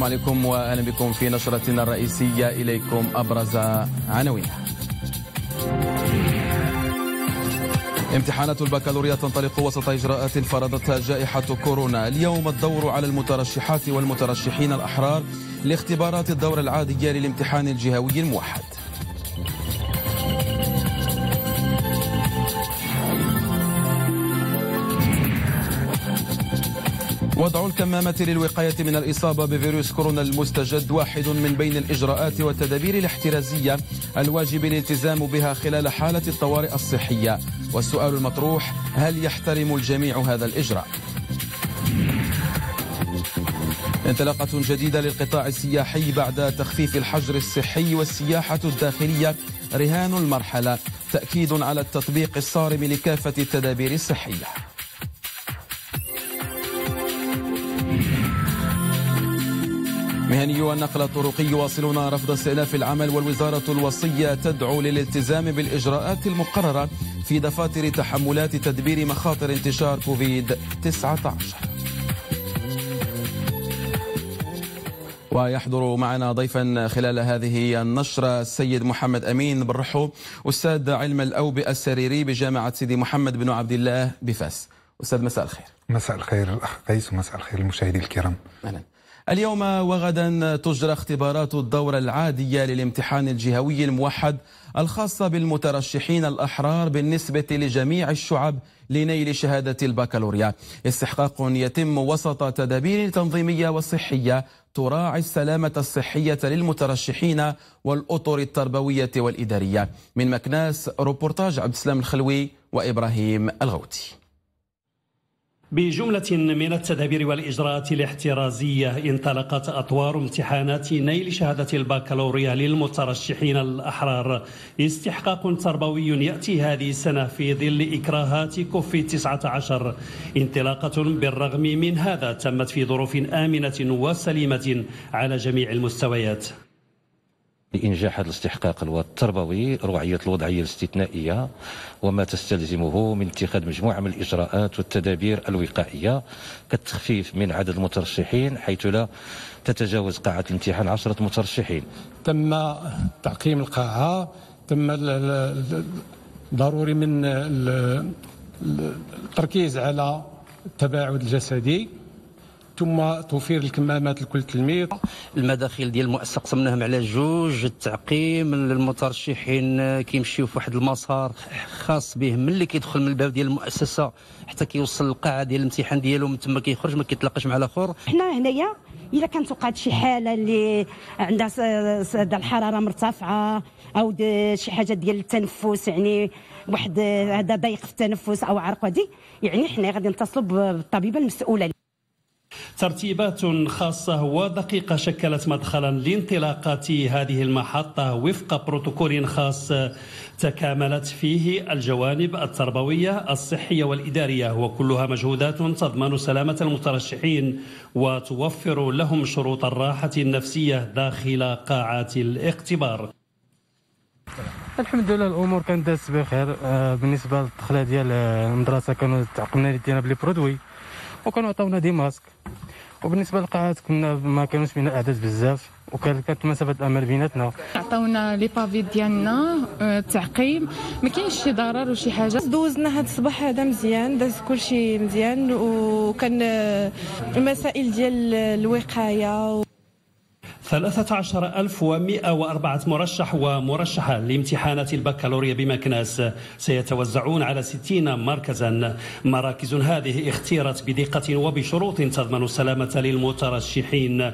السلام عليكم وأهلا بكم في نشرتنا الرئيسية إليكم أبرز عناوينها. امتحانات البكالوريا تنطلق وسط إجراءات فرضتها جائحة كورونا، اليوم الدور على المترشحات والمترشحين الأحرار لاختبارات الدور العادية للامتحان الجهوي الموحد. وضع الكمامة للوقاية من الإصابة بفيروس كورونا المستجد واحد من بين الإجراءات والتدابير الاحترازية الواجب الالتزام بها خلال حالة الطوارئ الصحية. والسؤال المطروح هل يحترم الجميع هذا الإجراء؟ انطلاقة جديدة للقطاع السياحي بعد تخفيف الحجر الصحي والسياحة الداخلية. رهان المرحلة. تأكيد على التطبيق الصارم لكافة التدابير الصحية. مهني النقل الطرقي يواصلون رفض استئناف العمل والوزارة الوصية تدعو للالتزام بالإجراءات المقررة في دفاتر تحملات تدبير مخاطر انتشار كوفيد 19 ويحضر معنا ضيفا خلال هذه النشرة السيد محمد أمين برحو أستاذ علم الأوبئة السريري بجامعة سيدي محمد بن عبد الله بفاس. أستاذ مساء الخير. مساء الخير الأخ قيس ومساء الخير المشاهدين الكرام. أهلا. اليوم وغدا تجرى اختبارات الدورة العادية للامتحان الجهوي الموحد الخاصة بالمترشحين الأحرار بالنسبة لجميع الشعب لنيل شهادة البكالوريا. استحقاق يتم وسط تدابير تنظيمية وصحية تراعي السلامة الصحية للمترشحين والأطر التربوية والإدارية. من مكناس روبورتاج عبد السلام الخلوي وإبراهيم الغوتي. بجملة من التدابير والإجراءات الاحترازية انطلقت أطوار امتحانات نيل شهادة البكالوريا للمترشحين الأحرار. استحقاق تربوي يأتي هذه السنة في ظل إكراهات كوفيد 19 انطلاقة بالرغم من هذا تمت في ظروف آمنة وسليمة على جميع المستويات. لإنجاح هذا الاستحقاق التربوي رعية الوضعية الاستثنائية وما تستلزمه من اتخاذ مجموعة من الإجراءات والتدابير الوقائية كالتخفيف من عدد المترشحين حيث لا تتجاوز قاعة الامتحان عشرة مترشحين. تم تعقيم القاعة تم ضروري من التركيز على التباعد الجسدي. ثم توفير الكمامات لكل تلميذ. المداخل ديال المؤسسة قسمناهم على جوج التعقيم المترشحين كيمشيو في واحد المسار خاص به من اللي كيدخل من الباب ديال المؤسسة حتى كيوصل للقاعة ديال الامتحان ديالو من تما كيخرج ما كيتلاقاش مع الآخر. حنا هنايا اذا كانت وقعت شي حالة اللي عندها الحرارة مرتفعة أو شي حاجة ديال التنفس يعني واحد هذا ضيق في التنفس أو عرق ودي يعني حنا غادي نتصلوا بالطبيبة المسؤولة. ترتيبات خاصة ودقيقة شكلت مدخلا لانطلاقات هذه المحطة وفق بروتوكول خاص تكاملت فيه الجوانب التربوية الصحية والإدارية وكلها مجهودات تضمن سلامة المترشحين وتوفر لهم شروط الراحة النفسية داخل قاعات الاختبار. الحمد لله الأمور كانت دازت بخير. آه، بالنسبة للدخلة ديال المدرسة كانوا تعقمنا ديالنا بلي برودوي. وكانوا عطاونا دي ماسك. وبالنسبة للقاعات كنا ما كانوش بينا أعداد بزاف وكانت مسافه امل بيناتنا. عطاونا لي بافي ديالنا التعقيم. ما كاينش شي ضرر وشي حاجة. دوزنا هذا الصباح هذا مزيان داز كلشي مزيان وكان المسائل ديال الوقاية 13104 مرشح ومرشحة لامتحانات البكالوريا بمكناس سيتوزعون على 60 مركزا. مراكز هذه اختيرت بدقة وبشروط تضمن السلامة للمترشحين.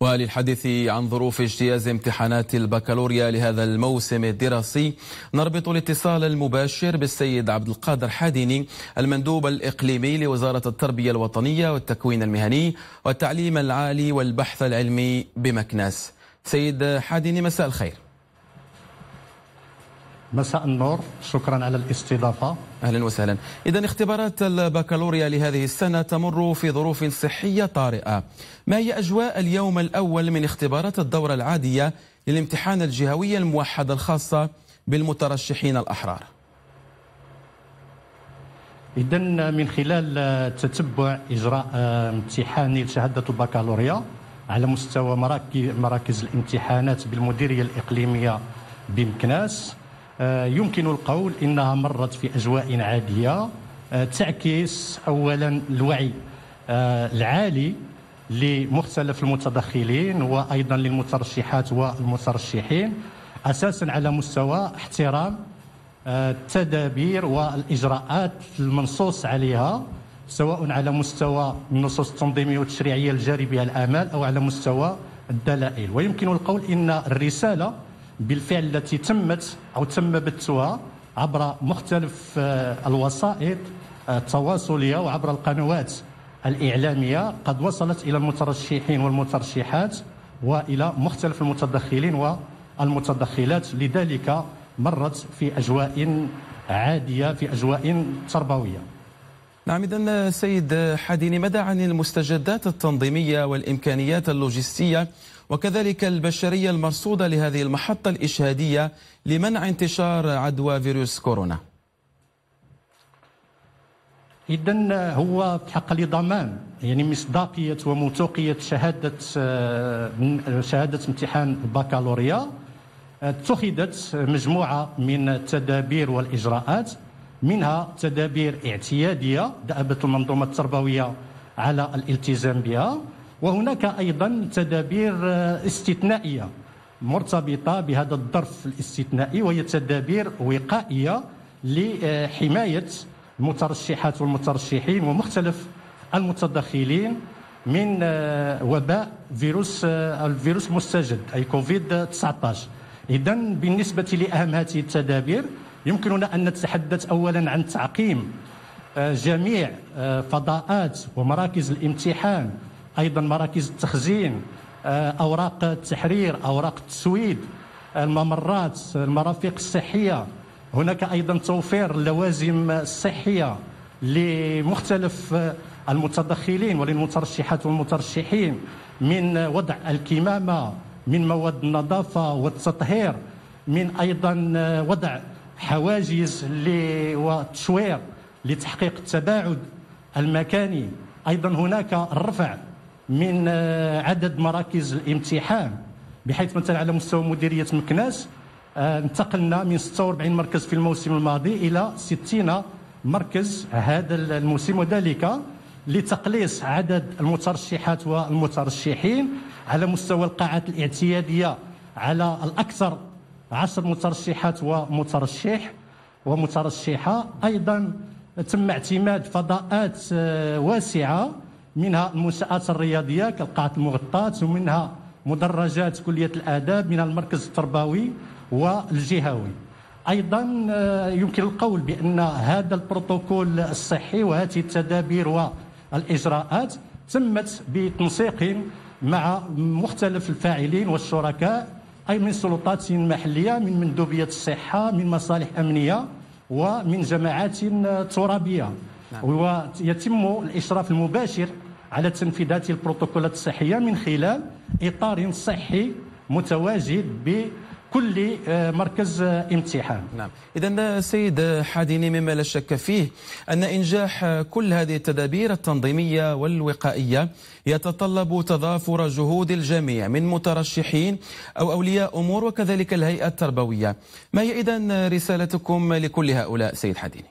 وللحديث عن ظروف اجتياز امتحانات البكالوريا لهذا الموسم الدراسي نربط الاتصال المباشر بالسيد عبد القادر حاديني المندوب الإقليمي لوزارة التربية الوطنية والتكوين المهني والتعليم العالي والبحث العلمي بمكناس. سيد حاديني مساء الخير. مساء النور. شكرا على الاستضافة. أهلا وسهلا. إذا اختبارات البكالوريا لهذه السنة تمر في ظروف صحية طارئة. ما هي أجواء اليوم الأول من اختبارات الدورة العادية للامتحان الجهوي الموحد الخاصة بالمترشحين الأحرار؟ اذا من خلال تتبع إجراء امتحان شهادة البكالوريا على مستوى مراكز الامتحانات بالمديرية الإقليمية بمكناس يمكن القول إنها مرت في أجواء عادية. تعكس اولا الوعي العالي لمختلف المتدخلين وأيضا للمترشحات والمترشحين أساسا على مستوى احترام التدابير والإجراءات المنصوص عليها سواء على مستوى النصوص التنظيمية والتشريعية الجاري بها الاعمال أو على مستوى الدلائل. ويمكن القول إن الرسالة بالفعل التي تمت أو تم بثها عبر مختلف الوسائط التواصلية وعبر القنوات الإعلامية قد وصلت إلى المترشحين والمترشحات وإلى مختلف المتدخلين والمتدخلات. لذلك مرت في أجواء عادية في أجواء تربوية. نعم إذا سيد حديني ماذا عن المستجدات التنظيمية والإمكانيات اللوجستية وكذلك البشرية المرصودة لهذه المحطة الإشهادية لمنع انتشار عدوى فيروس كورونا؟ إذا هو حق لضمان يعني مصداقية وموثوقية شهادة شهادة امتحان البكالوريا اتخذت مجموعة من التدابير والإجراءات منها تدابير اعتيادية دابت المنظومة التربوية على الالتزام بها. وهناك أيضا تدابير استثنائية مرتبطة بهذا الظرف الاستثنائي وهي تدابير وقائية لحماية المترشحات والمترشحين ومختلف المتدخلين من وباء فيروس الفيروس المستجد أي كوفيد 19 اذا بالنسبة لأهم هذه التدابير يمكننا أن نتحدث أولا عن تعقيم آه، جميع آه، فضاءات ومراكز الامتحان أيضا مراكز التخزين آه، أوراق التحرير أوراق التسويد الممرات المرافق الصحية. هناك أيضا توفير اللوازم الصحية لمختلف المتدخلين وللمترشحات والمترشحين من وضع الكمامة من مواد النظافة والتطهير من أيضا وضع حواجز وتشوير لتحقيق التباعد المكاني. أيضا هناك الرفع من آه، عدد مراكز الامتحان. بحيث مثلا على مستوى مديرية مكناس آه، انتقلنا من 46 مركز في الموسم الماضي إلى 60 مركز هذا الموسم وذلك لتقليص عدد المترشحات والمترشحين على مستوى القاعات الاعتيادية على الأكثر عشر مترشحات ومترشح ومترشحة. أيضا تم اعتماد فضاءات آه، واسعة منها المنشآت الرياضية كالقاعات المغطاة ومنها مدرجات كلية الآداب من المركز التربوي والجهوي. أيضا آه، يمكن القول بأن هذا البروتوكول الصحي وهذه التدابير والإجراءات تمت بتنسيق مع مختلف الفاعلين والشركاء أي من سلطات محلية من مندوبية الصحة من مصالح أمنية ومن جماعات ترابية نعم. ويتم الإشراف المباشر على تنفيذ هذه البروتوكولات الصحية من خلال إطار صحي متواجد ب كل آه، مركز آه، امتحان. نعم. إذا سيد حاديني مما لا شك فيه أن إنجاح كل هذه التدابير التنظيمية والوقائية يتطلب تضافر جهود الجميع من مترشحين أو أولياء أمور وكذلك الهيئة التربوية. ما هي إذا رسالتكم لكل هؤلاء سيد حاديني؟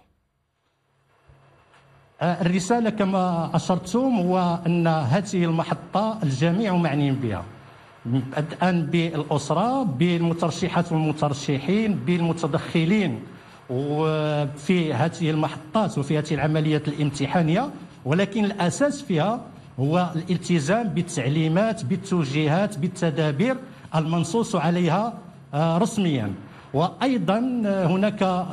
آه، الرسالة كما أشرتم هو أن هذه المحطة الجميع معنيين بها. بدءا بالأسرة بالمترشحات والمترشحين بالمتدخلين وفي هذه المحطات وفي هذه العمليات الامتحانية ولكن الأساس فيها هو الالتزام بالتعليمات بالتوجيهات بالتدابير المنصوص عليها آه، رسميا. وأيضا آه، هناك آه،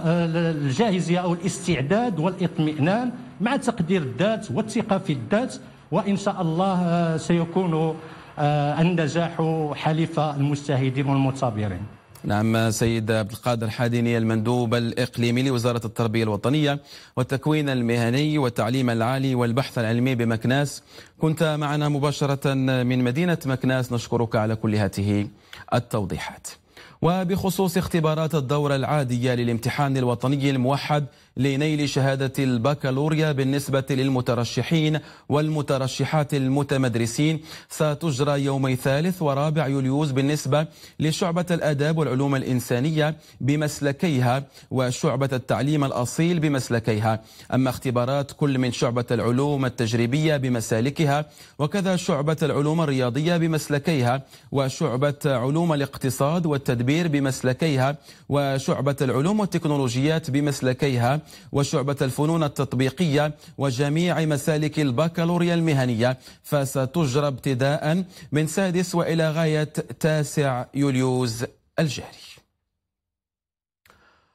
الجاهزيه أو الاستعداد والاطمئنان مع تقدير الذات والثقة في الذات وإن شاء الله سيكون النجاح حليف المجتهدين والمثابرين نعم سيد عبد القادر حاديني المندوب الإقليمي لوزارة التربية الوطنية والتكوين المهني والتعليم العالي والبحث العلمي بمكناس. كنت معنا مباشرة من مدينة مكناس. نشكرك على كل هذه التوضيحات. وبخصوص اختبارات الدورة العادية للامتحان الوطني الموحد لنيل شهادة البكالوريا بالنسبة للمترشحين والمترشحات المتمدرسين. ستجرى يومي ثالث ورابع يوليوز بالنسبة لشعبة الآداب والعلوم الإنسانية بمسلكيها وشعبة التعليم الأصيل بمسلكيها. أما اختبارات كل من شعبة العلوم التجريبية بمسالكها وكذا شعبة العلوم الرياضية بمسلكيها وشعبة علوم الاقتصاد والتدبير بمسلكيها وشعبة العلوم والتكنولوجيات بمسلكيها وشعبة الفنون التطبيقية وجميع مسالك البكالوريا المهنية فستجرى ابتداء من سادس وإلى غاية تاسع يوليوز الجاري.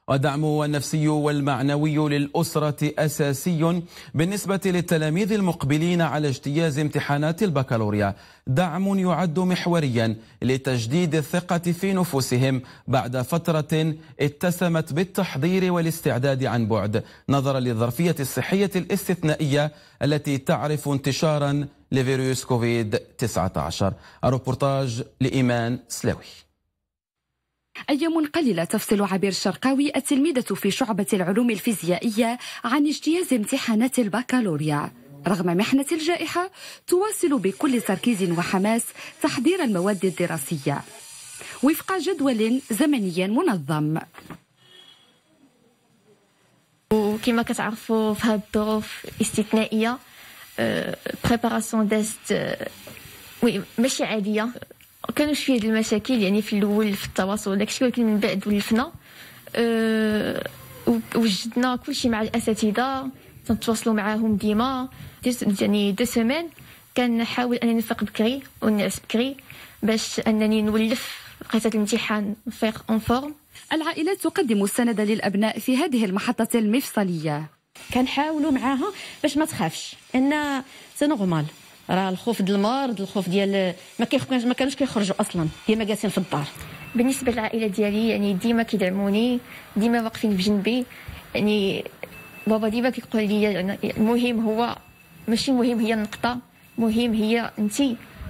والدعم النفسي والمعنوي للأسرة أساسي بالنسبة للتلاميذ المقبلين على اجتياز امتحانات البكالوريا. دعم يعد محوريا لتجديد الثقة في نفوسهم بعد فترة اتسمت بالتحضير والاستعداد عن بعد. نظرا للظرفية الصحية الاستثنائية التي تعرف انتشارا لفيروس كوفيد 19 الروبورتاج لإيمان سلاوي. أيام قليلة تفصل عبير الشرقاوي التلميذة في شعبة العلوم الفيزيائية عن اجتياز امتحانات البكالوريا. رغم محنة الجائحة تواصل بكل تركيز وحماس تحضير المواد الدراسية. وفق جدول زمني منظم. وكما كتعرفوا في هذه الظروف استثنائية بريباراسيون ديست وي ماشي عادية. كانوا شوية المشاكل يعني في الأول في التواصل داكشي ولكن من بعد ولفنا. أه وجدنا كلشي مع الأساتذة تنتواصلوا معاهم ديما. يعني دو سيمين كنحاول أنني نفيق بكري ونعس بكري باش أنني نولف قصه الامتحان نفيق اون فورم العائلات تقدم السند للأبناء في هذه المحطة المفصلية. كنحاولوا معاها باش ما تخافش أن c'est normal راه الخوف ديال المرض الخوف ديال ما كيخرجوش ما كانوش كيخرجوا أصلا ديما جالسين في الدار. بالنسبة للعائلة ديالي يعني ديما كيدعموني ديما واقفين بجنبي يعني بابا ديما كيقول لي المهم هو ماشي مهم هي النقطة. مهم هي انت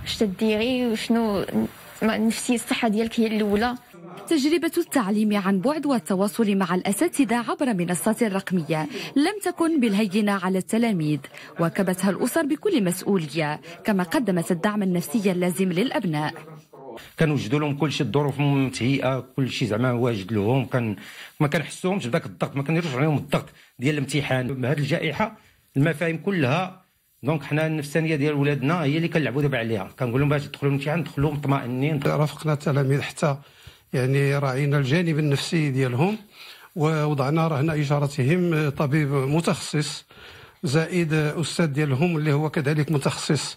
اش تديري؟ وشنو النفسيه الصحة ديالك هي الأولى. تجربة التعليم عن بعد والتواصل مع الأساتذة عبر منصات رقمية لم تكن بالهينة على التلاميذ وكبتها الأسر بكل مسؤولية كما قدمت الدعم النفسي اللازم للأبناء. كنوجدوا لهم كل شيء الظروف متهيئه كل شيء زعما واجد لهم كان ما كنحسوهمش بداك الضغط ما كنديروش عليهم الضغط ديال الامتحان. هذه الجائحة المفاهيم كلها donc حنا النفسانية ديال ولادنا هي اللي كنلعبوا دابا عليها. كنقول لهم باش تدخلوا الامتحان دخلوا مطمئنين. رافقنا التلاميذ حتى يعني راعينا الجانب النفسي ديالهم ووضعنا رهن إشارتهم طبيب متخصص زائد أستاذ ديالهم اللي هو كذلك متخصص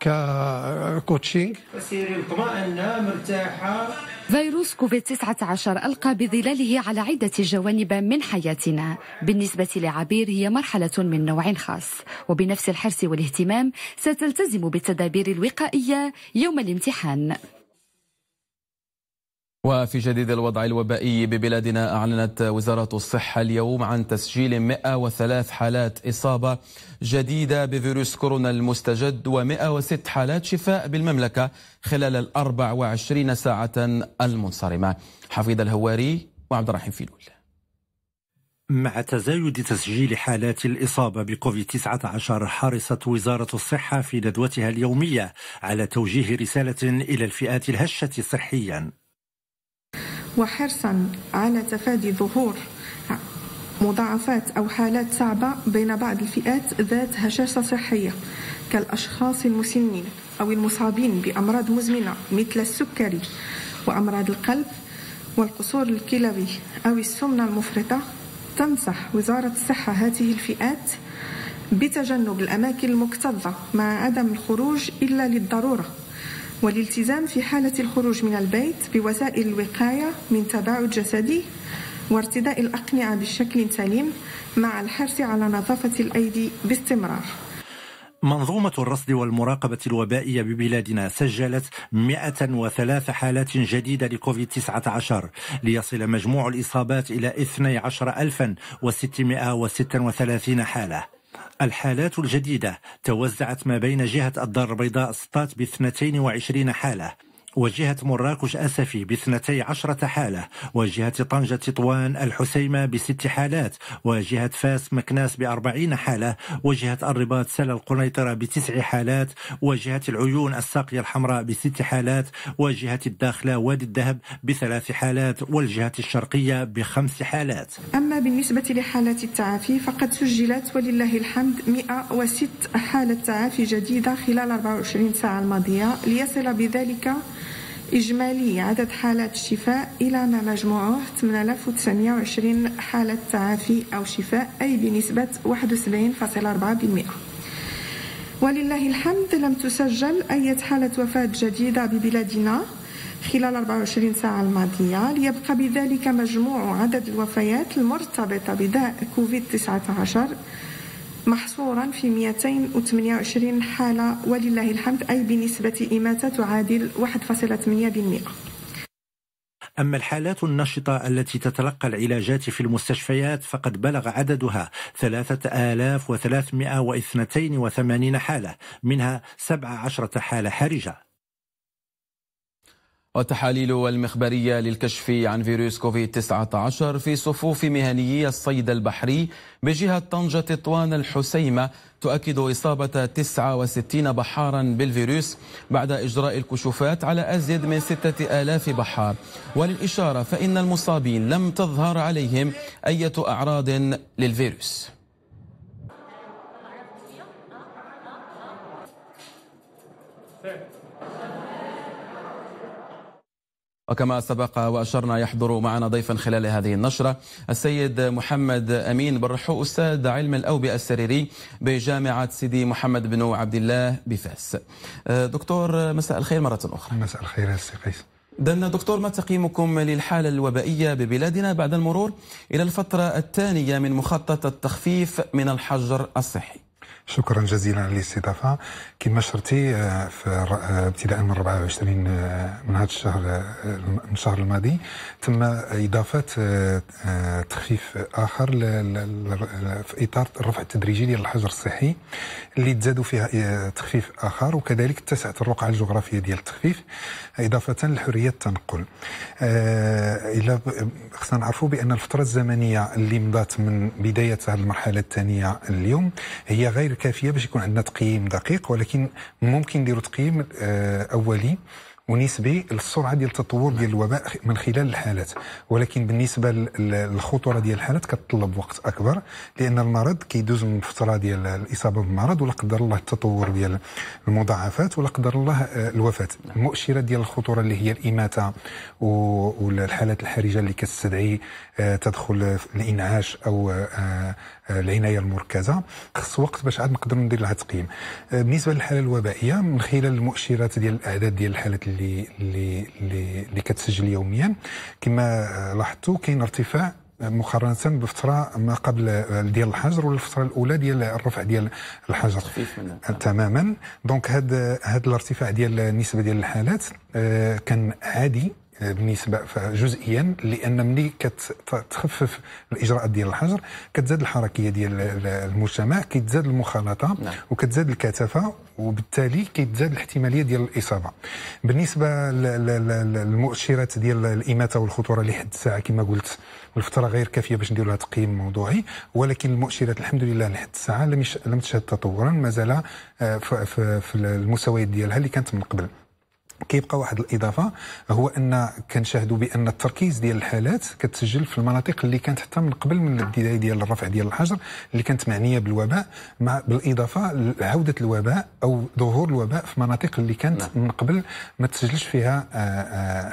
ك coaching. سيري مطمئنه مرتاحة. فيروس كوفيد 19 ألقى بظلاله على عدة جوانب من حياتنا. بالنسبة لعبير هي مرحلة من نوع خاص. وبنفس الحرص والاهتمام ستلتزم بالتدابير الوقائية يوم الامتحان. وفي جديد الوضع الوبائي ببلادنا أعلنت وزارة الصحة اليوم عن تسجيل 103 حالات إصابة جديدة بفيروس كورونا المستجد و106 حالات شفاء بالمملكة خلال ال 24 ساعة المنصرمة. حفيظ الهواري وعبد الرحيم فيلول. مع تزايد تسجيل حالات الإصابة بكوفيد 19 حرصت وزارة الصحة في ندوتها اليومية على توجيه رسالة إلى الفئات الهشة صحيا. وحرصا على تفادي ظهور مضاعفات أو حالات صعبة بين بعض الفئات ذات هشاشة صحية كالأشخاص المسنين أو المصابين بأمراض مزمنة مثل السكري وأمراض القلب والقصور الكلوي أو السمنة المفرطة تنصح وزارة الصحة هذه الفئات بتجنب الأماكن المكتظة مع عدم الخروج إلا للضرورة. والالتزام في حالة الخروج من البيت بوسائل الوقاية من تباعد جسدي وارتداء الأقنعة بشكل سليم مع الحرص على نظافة الأيدي باستمرار. منظومة الرصد والمراقبة الوبائية ببلادنا سجلت 103 حالات جديدة لكوفيد 19 ليصل مجموع الإصابات إلى 12636 حالة. الحالات الجديدة توزعت ما بين جهة الدار البيضاء سطات ب 22 حالة. وجهة مراكش أسفي باثنتي عشرة حالة وجهة طنجة تطوان الحسيمة بست حالات وجهة فاس مكناس بأربعين حالة وجهة الرباط سلا القنيطرة بتسع حالات وجهة العيون الساقية الحمراء بست حالات وجهة الداخلة وادي الذهب بثلاث حالات والجهة الشرقية بخمس حالات. أما بالنسبة لحالات التعافي فقد سجلت ولله الحمد 106 حالة تعافي جديدة خلال 24 ساعة الماضية ليصل بذلك إجمالي عدد حالات الشفاء إلى ما مجموعه 8920 حالة تعافي أو شفاء أي بنسبة 71.4% ولله الحمد لم تسجل أي حالة وفاة جديدة ببلادنا خلال 24 ساعة الماضية. ليبقى بذلك مجموع عدد الوفيات المرتبطة بداء كوفيد 19 محصورا في 228 حالة ولله الحمد أي بنسبة إماتة تعادل 1.8%. أما الحالات النشطة التي تتلقى العلاجات في المستشفيات فقد بلغ عددها 3382 حالة منها 17 حالة حرجة والتحاليل المخبرية للكشف عن فيروس كوفيد 19 في صفوف مهنيي الصيد البحري بجهة طنجة تطوان الحسيمة تؤكد إصابة 69 بحارا بالفيروس بعد إجراء الكشوفات على أزيد من 6000 بحار. وللإشارة فإن المصابين لم تظهر عليهم أي أعراض للفيروس. وكما سبق وأشرنا يحضر معنا ضيفا خلال هذه النشرة السيد محمد أمين برحو أستاذ علم الأوبئة السريري بجامعة سيدي محمد بن عبد الله بفاس. دكتور مساء الخير مرة أخرى. مساء الخير يا قيس. دنا دكتور ما تقييمكم للحالة الوبائية ببلادنا بعد المرور إلى الفترة الثانية من مخطط التخفيف من الحجر الصحي؟ شكرا جزيلا على الاستضافه كما شرتي في ابتداء من 24 من هذا الشهر من الشهر الماضي. تم إضافة تخفيف آخر في إطار الرفع التدريجي ديال الحجر الصحي اللي تزادوا فيها تخفيف آخر وكذلك اتسعت الرقعة الجغرافية ديال التخفيف. إضافة لحرية التنقل إلى خصنا نعرفوا بأن الفترة الزمنية اللي مضات من بداية هذه المرحلة الثانية اليوم هي غير كافية باش يكون عندنا تقييم دقيق ولكن ممكن نديروا تقييم أولي. ونسبي للسرعه ديال التطور ديال الوباء من خلال الحالات. ولكن بالنسبة للخطورة ديال الحالات كتطلب وقت أكبر لأن المرض كيدوز من فترة ديال الإصابة بالمرض ولا قدر الله التطور ديال المضاعفات ولا قدر الله الوفاة. المؤشرات ديال الخطورة اللي هي الإماتة والحالات الحرجة اللي كتستدعي تدخل الإنعاش أو العناية المركزة. خص وقت باش عاد نقدر ندير لها تقييم بالنسبة للحالة الوبائية من خلال المؤشرات ديال الأعداد ديال الحالات اللي اللي اللي, اللي كتسجل يوميا كما لاحظتوا كاين ارتفاع مقارنة بفترة ما قبل ديال الحجر ولا الفترة الأولى ديال الرفع ديال الحجر. تماما. دونك هذا هذا الارتفاع ديال النسبة ديال الحالات كان عادي. بالنسبة جزئيا لأن ملي كتخفف الاجراءات ديال الحجر كتزاد الحركية ديال المجتمع كتزاد المخالطة نعم. وكتزاد الكثافة وبالتالي كيتزاد الاحتمالية ديال الإصابة بالنسبة للمؤشرات ديال الإماتة والخطورة لحد الساعة كما قلت الفترة غير كافية باش نديروا لها تقييم موضوعي ولكن المؤشرات الحمد لله لحد الساعة لم لم تشهد تطورا مازال في المستويات ديالها اللي كانت من قبل كيبقى واحد الإضافة هو أن كنشاهدوا بأن التركيز ديال الحالات كتسجل في المناطق اللي كانت حتى من قبل من البداية ديال الرفع ديال الحجر اللي كانت معنية بالوباء مع بالإضافة لعودة الوباء أو ظهور الوباء في مناطق اللي كانت نعم. من قبل ما تسجلش فيها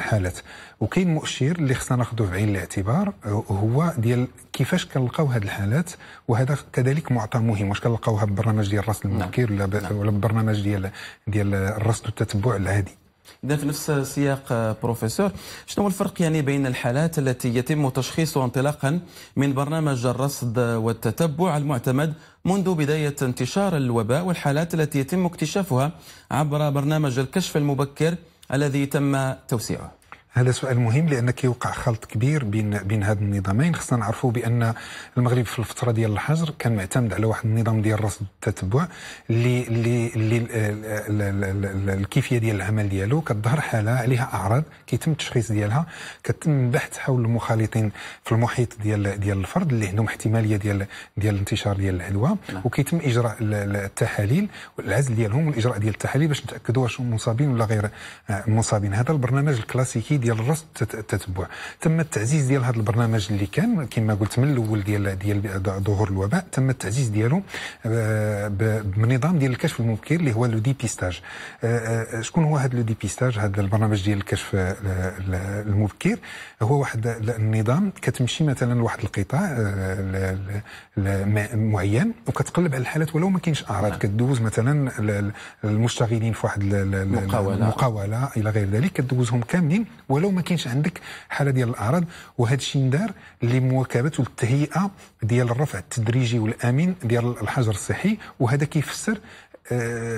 حالات وكاين مؤشر اللي خصنا ناخذه بعين الاعتبار هو ديال كيفاش كنلقاو هذه الحالات وهذا كذلك معطى مهم واش كنلقاوها بالبرنامج ديال الرصد المبكر ولا نعم. ولا بالبرنامج ديال ديال الرصد والتتبع العادي إذا في نفس السياق بروفيسور. شنو الفرق يعني بين الحالات التي يتم تشخيصها انطلاقا من برنامج الرصد والتتبع المعتمد منذ بداية انتشار الوباء والحالات التي يتم اكتشافها عبر برنامج الكشف المبكر الذي تم توسيعه؟ هذا سؤال مهم لأن كيوقع خلط كبير بين بين هاد النظامين خصنا نعرفوا بأن المغرب في الفترة ديال الحجر كان معتمد على واحد النظام ديال الرصد والتتبع اللي اللي اللي ال- ال- ال- ال- الكيفية ديال العمل ديالو كتظهر حالة عليها أعراض كيتم التشخيص ديالها كتم البحث حول المخالطين في المحيط ديال ديال الفرد اللي عندهم احتمالية ديال ديال الانتشار ديال العدوى. وكيتم إجراء ال- ال- التحاليل والعزل ديالهم والإجراء ديال التحاليل باش نتأكدوا واش مصابين ولا غير آه، مصابين. هذا البرنامج الكلاسيكي ديال الرصد التت- التتبع تم التعزيز ديال هذا البرنامج اللي كان كما قلت من الأول ديال ديال ظهور الوباء تم التعزيز ديالو آه، بنظام ديال الكشف المبكر اللي هو le dépistage آه، آه، شكون هو هذا le dépistage هذا البرنامج ديال الكشف ال- المبكر. هو واحد النظام كتمشي مثلا لواحد القطاع معين وكتقلب على الحالات ولو ما كاينش أعراض. كدوز مثلا ال- ال- المشتغلين في واحد ال- ال- ال- مقاولة. المقاولة إلى غير ذلك كدوزهم كاملين ولو ما كاينش عندك حالة ديال الأعراض وهذا الشيء ندار لمواكبة والتهيئة ديال الرفع التدريجي والآمن ديال الحجر الصحي وهذا كيفسر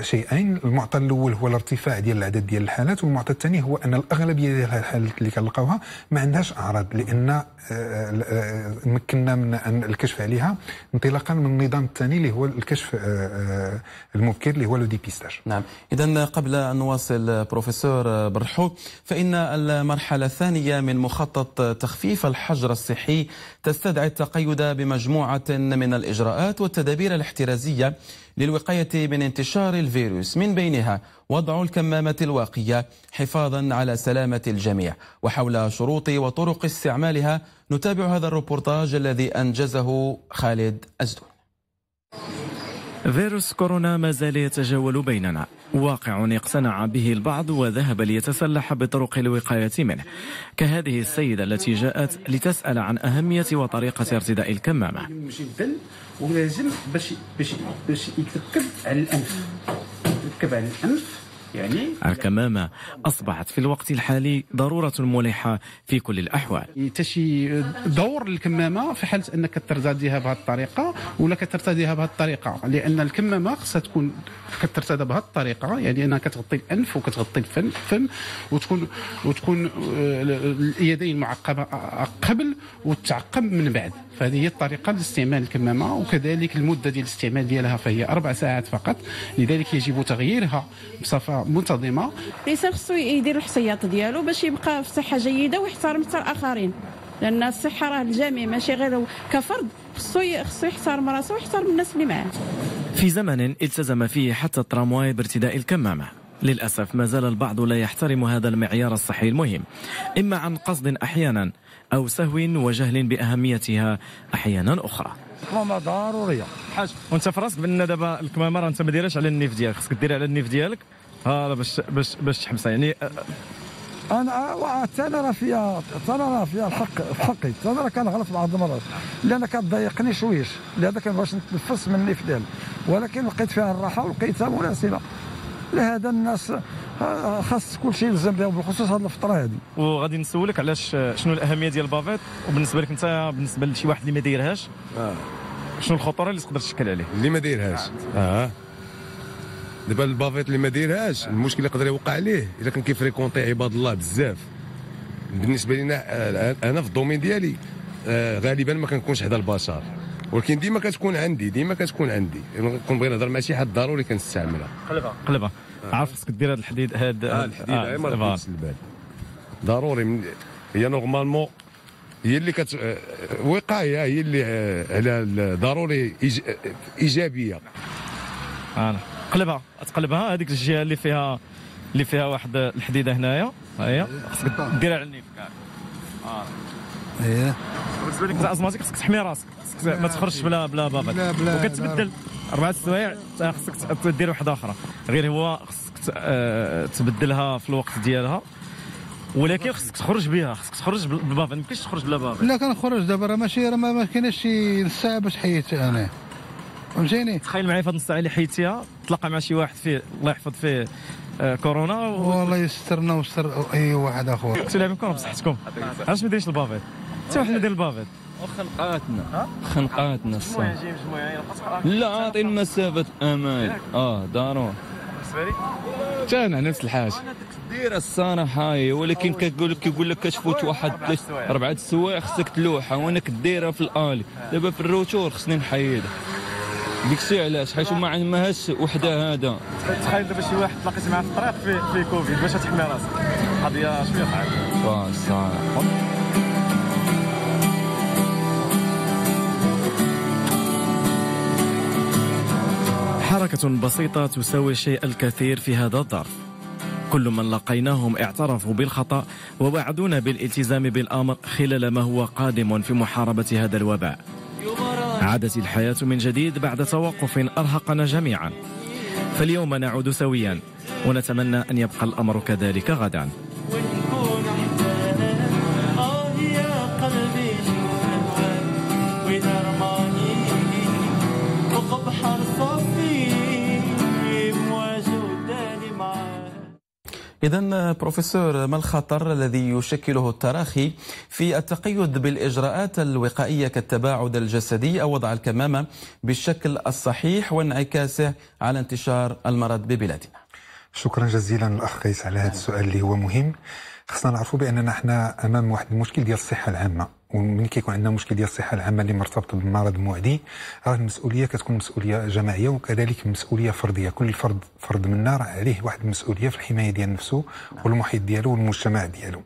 شيئين. المعطى الأول هو الارتفاع ديال العدد ديال الحالات والمعطى الثاني هو أن الأغلبية ديال الحالات اللي كنلقاوها ما عندهاش أعراض لأن آه، آه، مكنا من أن الكشف عليها انطلاقا من النظام الثاني اللي هو الكشف آه، آه، المبكر اللي هو le dépistage. نعم. إذا قبل أن نواصل بروفيسور برحو فإن المرحلة الثانية من مخطط تخفيف الحجر الصحي تستدعي التقيد بمجموعة من الإجراءات والتدابير الاحترازية للوقاية من انتشار الفيروس. من بينها وضع الكمامة الواقية حفاظا على سلامة الجميع. وحول شروط وطرق استعمالها نتابع هذا الروبورتاج الذي أنجزه خالد أزدون. فيروس كورونا ما زال يتجول بيننا. واقع اقتنع به البعض وذهب ليتسلح بطرق الوقاية منه. كهذه السيدة التي جاءت لتسأل عن أهمية وطريقة ارتداء الكمامة. جدا ولازم باش باش باش يتركب على الأنف. يتركب على الأنف. يعني الكمامة أصبحت في الوقت الحالي ضرورة ملحة في كل الأحوال. تشي دور الكمامة في حاله أنك ترتديها بهذه الطريقة ولا كترتديها بهذه الطريقة. لأن الكمامة خصها تكون كترتدى بهذه الطريقة يعني أنها كتغطي الأنف وكتغطي الفم الفم وتكون وتكون آه، اليدين معقبة قبل وتعقم من بعد. فهذه هي الطريقة لاستعمال الكمامة وكذلك المدة ديال الاستعمال ديالها فهي أربع ساعات فقط. لذلك يجب تغييرها بصفة منتظمة. الانسان خصو يدير الاحتياط ديالو باش يبقى في صحة جيدة ويحترم حتى الآخرين. لأن الصحة راه الجميع ماشي غير كفرد. خصو خصو يحترم راسو ويحترم الناس اللي معاه. في زمن التزم فيه حتى الترامواي بارتداء الكمامة. للأسف ما زال البعض لا يحترم هذا المعيار الصحي المهم. إما عن قصد أحيانا أو سهو وجهل بأهميتها أحيانا أخرى. الكمامه ضروريه حاج وانت في راسك بأن دابا الكمامة راه انت ما ديرهاش على النيف ديالك خصك ديرها على النيف ديالك. هذا باش باش باش تحبسها. يعني أنا حتى أنا راه فيها حتى أنا راه فيها الحق حقي حتى أنا راه كنغلط بعض المرات. لأن كتضايقني شويش. لهذا كنبغيش نتنفس من النيف ديالي. ولكن لقيت فيها الراحة ولقيتها مناسبة. لهذا الناس آه، خاص كل شيء يلزم بها وبالخصوص هذه الفترة هذه وغادي نسولك علاش آه، شنو الأهمية ديال ال bavette وبالنسبة لك انت بالنسبة لشي واحد اللي ما دايرهاش شنو الخطورة اللي تقدر تشكل عليه؟ اللي ما دايرهاش. آه. دابا ال bavette اللي ما دايرهاش المشكل اللي يقدر يوقع عليه اذا كان كي fréquenter عباد الله بزاف. بالنسبة لنا آه، أنا في ال domaine ديالي آه، غالبا ما كنكونش حدا البشر. ولكن ديما كتكون عندي ديما كتكون عندي. كون بغيت نهضر مع شي حد ضروري كنستعملها. قلبها. قلبها. عارف خصك دير هذا الحديد هذا آه الحديد آه ما رديتش البال ضروري من هي normalement هي اللي كت آه، وقاية هي اللي آه، على ضروري إيج- آه، إيجابية. أنا. قلبها. تقلبها. هذيك الجهة اللي فيها اللي فيها واحد الحديدة هنايا. ها هي خصك ديرها على النيف كاع. إيه. بالنسبة لك انت asthmatique خصك تحمي راسك ما تخرجش بلا بلا bavette لا، بلا- وكتبدل أربع سوايع تا خصك دير واحدة أخرى. غير هو خصك آه، تبدلها في الوقت ديالها ولكن خصك تخرج بها خصك تخرج بال- بال bavette ما يمكنش تخرج بلا bavette لا كنخرج دابا راه ماشي راه ما كايناش شي نص ساعه باش حيدت أنا. فهمتيني؟ تخيل معايا في هذه النص ساعه اللي حيدتيها تلاقى مع شي واحد فيه الله يحفظ فيه آه، كورونا. والله يسترنا ويستر أي واحد آخر. تلعب بكم بصحتكم. علاش ما ديرش ال bavette حتى واحد ما يدير ال bavette خنقاتنا خنقاتنا مجموعه لا عاطي المسافة أمان آه ضروري. بالنسبة لي؟ حتى أنا نفس الحاجة. دايره الصراحة هي ولكن كتقول لك كيقول لك كتفوت واحد أربعة السوايع خصك تلوحها وأنا كديرها في ال aller. دابا في ال retour خصني نحيدها. ديك الشيء علاش؟ حيت ما عندهاش وحدة هذا. تخيل دابا شي واحد تلاقيت معاه في الطريق في, في كوفيد باش تحمي راسك. قضية شوية صعيبة. الصراحه حركة بسيطة تساوي الشيء الكثير في هذا الظرف. كل من لقيناهم اعترفوا بالخطأ ووعدونا بالالتزام بالأمر خلال ما هو قادم في محاربة هذا الوباء. عادت الحياة من جديد بعد توقف أرهقنا جميعا. فاليوم نعود سويا ونتمنى أن يبقى الأمر كذلك غدا. إذا بروفيسور ما الخطر الذي يشكله التراخي في التقيد بالإجراءات الوقائية كالتباعد الجسدي أو وضع الكمامة بالشكل الصحيح وانعكاسه على انتشار المرض ببلادنا؟ شكرا جزيلا الأخ قيس على هذا السؤال اللي هو مهم. خصنا نعرفوا بأننا إحنا أمام واحد المشكل ديال الصحة العامة. وملي كيكون عندنا مشكل ديال الصحة العامة اللي مرتبط بالمرض المعدي راه المسؤولية كتكون مسؤولية جماعية وكذلك مسؤولية فردية. كل فرد فرد منا راه عليه واحد المسؤولية في الحماية ديال نفسه والمحيط ديالو والمجتمع ديالو.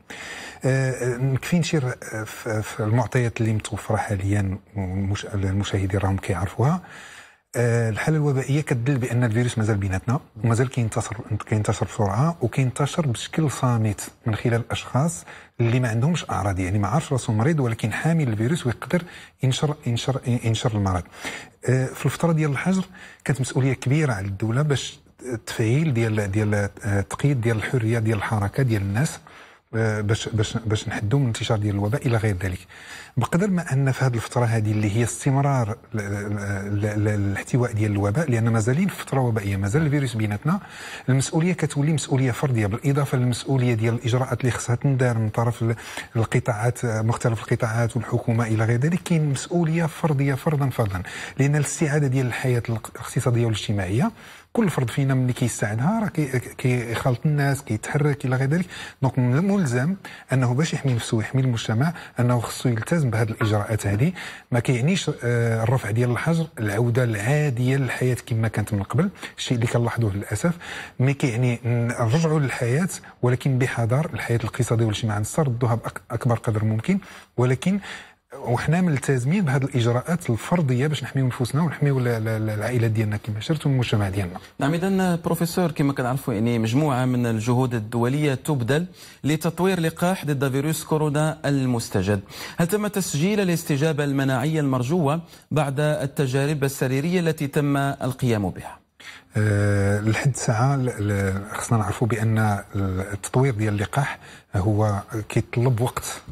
آه، نكفي نشير آه، في المعطيات اللي متوفرة حاليا والمش- المشاهدين راهم كيعرفوها. آه، الحالة الوبائية كتدل بأن الفيروس مازال بيناتنا ومازال كينتشر كينتشر بسرعة وكينتشر بشكل صامت من خلال الاشخاص اللي ما عندهمش أعراض يعني ما عارفش راسه مريض ولكن حامل الفيروس ويقدر ينشر ينشر ينشر المرض. آه، في الفترة ديال الحجر كانت مسؤولية كبيرة على الدولة باش التفعيل ديال ديال آه، التقييد ديال الحرية ديال الحركة ديال الناس. آه، باش باش باش نحدوا من انتشار ديال الوباء إلى غير ذلك. بقدر ما أن في هذه الفترة هذه اللي هي استمرار ال- ال- ال- الاحتواء ديال الوباء لأن مازالين في فترة وبائية مازال الفيروس بيناتنا المسؤولية كتولي مسؤولية فردية بالإضافة للمسؤولية ديال الاجراءات اللي خصها تندار من طرف ال- القطاعات آه، مختلف القطاعات والحكومة إلى غير ذلك. كاين مسؤولية فردية فردا فردا لأن الاستعادة ديال الحياة الاقتصادية والاجتماعية كل فرد فينا ملي كيستعدها راه كي- كيخالط الناس كيتحرك إلى غير ذلك. دونك ملزم أنه باش يحمي نفسه ويحمي المجتمع أنه خصو يلتزم بهذه الإجراءات هذه ما كيعنيش آه، الرفع ديال الحجر العودة العادية للحياة كما كانت من قبل الشيء اللي كنلاحظوه للأسف. mais كيعني نرجعوا للحياة ولكن بحذر الحياة الاقتصاديه والاجتماعية. نستردوها باكبر قدر ممكن ولكن وحنا ملتزمين بهذه الإجراءات الفردية باش نحميو نفوسنا ونحميو ال- ال- العائلات ديالنا كما شرت والمجتمع ديالنا. نعم اذا بروفيسور كما كنعرفوا يعني مجموعة من الجهود الدولية تبذل لتطوير لقاح ضد فيروس كورونا المستجد. هل تم تسجيل الاستجابة المناعية المرجوة بعد التجارب السريرية التي تم القيام بها؟ أه لحد ل- خصنا نعرفوا بأن التطوير ديال اللقاح هو كيطلب وقت.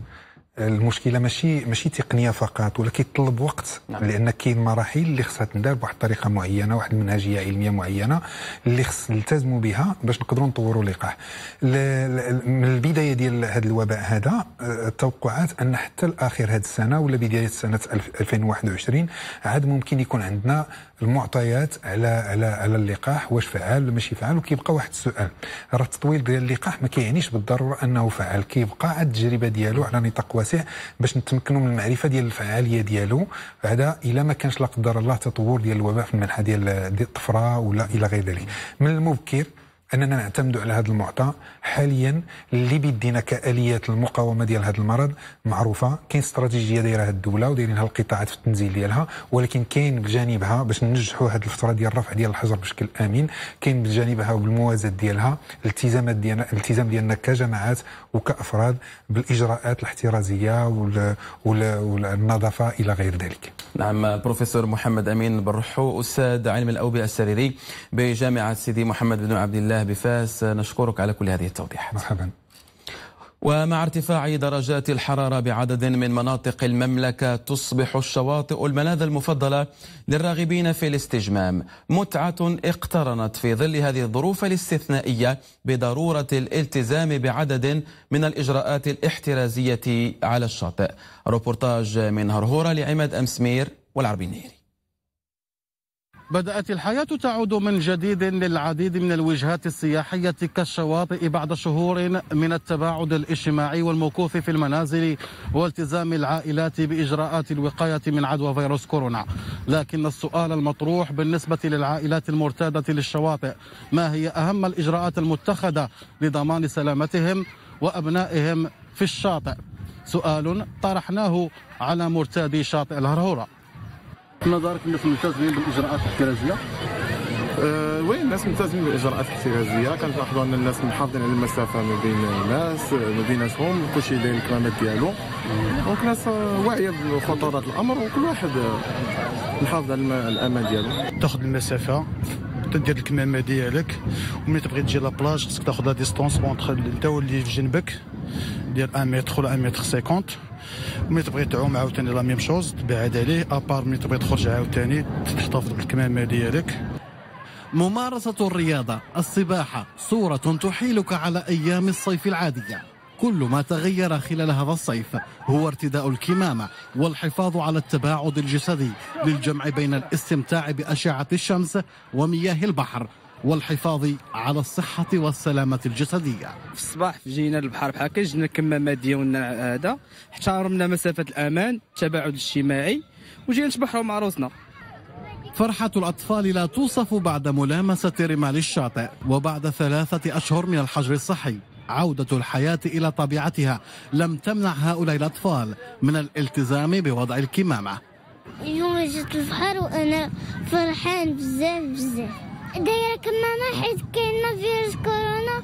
المشكلة ماشي ماشي تقنية فقط ولا كيطلب وقت نعم. لأن كاين مراحل اللي خصها تندار بواحد الطريقة معينة واحد المنهجية علمية معينة اللي خص نلتزموا بها باش نقدروا نطوروا اللقاح. من البداية ديال هذا الوباء هذا آه، التوقعات أن حتى لاخر هذه السنة ولا بداية سنة 2021 عاد ممكن يكون عندنا المعطيات على على على اللقاح واش فعال ولا ماشي فعال وكيبقى واحد السؤال. راه التطوير ديال اللقاح ما كيعنيش بالضرورة أنه فعال كيبقى عاد التجربة ديالو على نطاق واسع باش نتمكنوا من المعرفة ديال الفعالية ديالو. هذا إلا ما كانش لا قدر الله تطور ديال الوباء في المنحى ديال ديال الطفرة ولا إلى غير ذلك. من المبكر أننا نعتمدوا على هذا المعطى حاليا اللي بيدينا كآليات المقاومة ديال هذا المرض معروفة. كاين استراتيجية دايرها الدولة ودايرينها القطاعات في التنزيل ديالها ولكن كاين بجانبها باش ننجحوا هذه الفترة ديال الرفع ديال الحجر بشكل آمن. كاين بجانبها وبالموازات ديالها الالتزامات ديالنا الالتزام ديالنا كجماعات وكأفراد بالإجراءات الاحترازية وال- وال- والنظافة إلى غير ذلك. نعم بروفيسور محمد أمين برحو أستاذ علم الأوبئة السريري بجامعة سيدي محمد بن عبد الله بفاس نشكرك على كل هذه التوضيحات. مرحبا. ومع ارتفاع درجات الحرارة بعدد من مناطق المملكة تصبح الشواطئ الملاذ المفضلة للراغبين في الاستجمام. متعة اقترنت في ظل هذه الظروف الاستثنائية بضرورة الالتزام بعدد من الإجراءات الاحترازية على الشاطئ. روبورتاج من هرهورة لعماد أمسمير والعربي النيري بدأت الحياة تعود من جديد للعديد من الوجهات السياحية كالشواطئ بعد شهور من التباعد الاجتماعي والمكوث في المنازل والتزام العائلات بإجراءات الوقاية من عدوى فيروس كورونا. لكن السؤال المطروح بالنسبة للعائلات المرتادة للشواطئ ما هي أهم الإجراءات المتخذة لضمان سلامتهم وأبنائهم في الشاطئ؟ سؤال طرحناه على مرتادي شاطئ الهرهورة. في نظرك الناس ملتزمين بالاجراءات الاحترازيه؟ أه وين الناس ملتزمين بالإجراءات الاحترازيه كنلاحظوا أن الناس محافظين على المسافة ما بين الناس ما بيناتهم كلشي داير الكمامات ديالو. donc الناس واعية بخطوره الأمر وكل واحد محافظ على الأمان ديالو. تأخذ المسافة تدير الكمامة ديالك وملي تبغي تجي la plage خصك تأخذ la distance entre انت واللي في جنبك ديال 1 متر ولا 1 متر 50 ملي تبغي تعوم عاوتاني la même chose تبعد عليه à part ملي تبغي تخرج عاوتاني تحتفظ بالكمامة ديالك. ممارسة الرياضة السباحة صورة تحيلك على أيام الصيف العادية. كل ما تغير خلال هذا الصيف هو ارتداء الكمامة والحفاظ على التباعد الجسدي للجمع بين الاستمتاع بأشعة الشمس ومياه البحر والحفاظ على الصحة والسلامة الجسدية. في الصباح جينا للبحر بحال هكا جبنا الكمامات ديالنا هذا احترمنا مسافة الأمان التباعد الاجتماعي وجينا نتبحروا مع روسنا. فرحة الأطفال لا توصف بعد ملامسة رمال الشاطئ وبعد ثلاثة أشهر من الحجر الصحي. عودة الحياة إلى طبيعتها لم تمنع هؤلاء الأطفال من الالتزام بوضع الكمامة. اليوم جيت البحر وأنا فرحان بزاف بزاف. دايرة كمامة حيت كاينة فيروس كورونا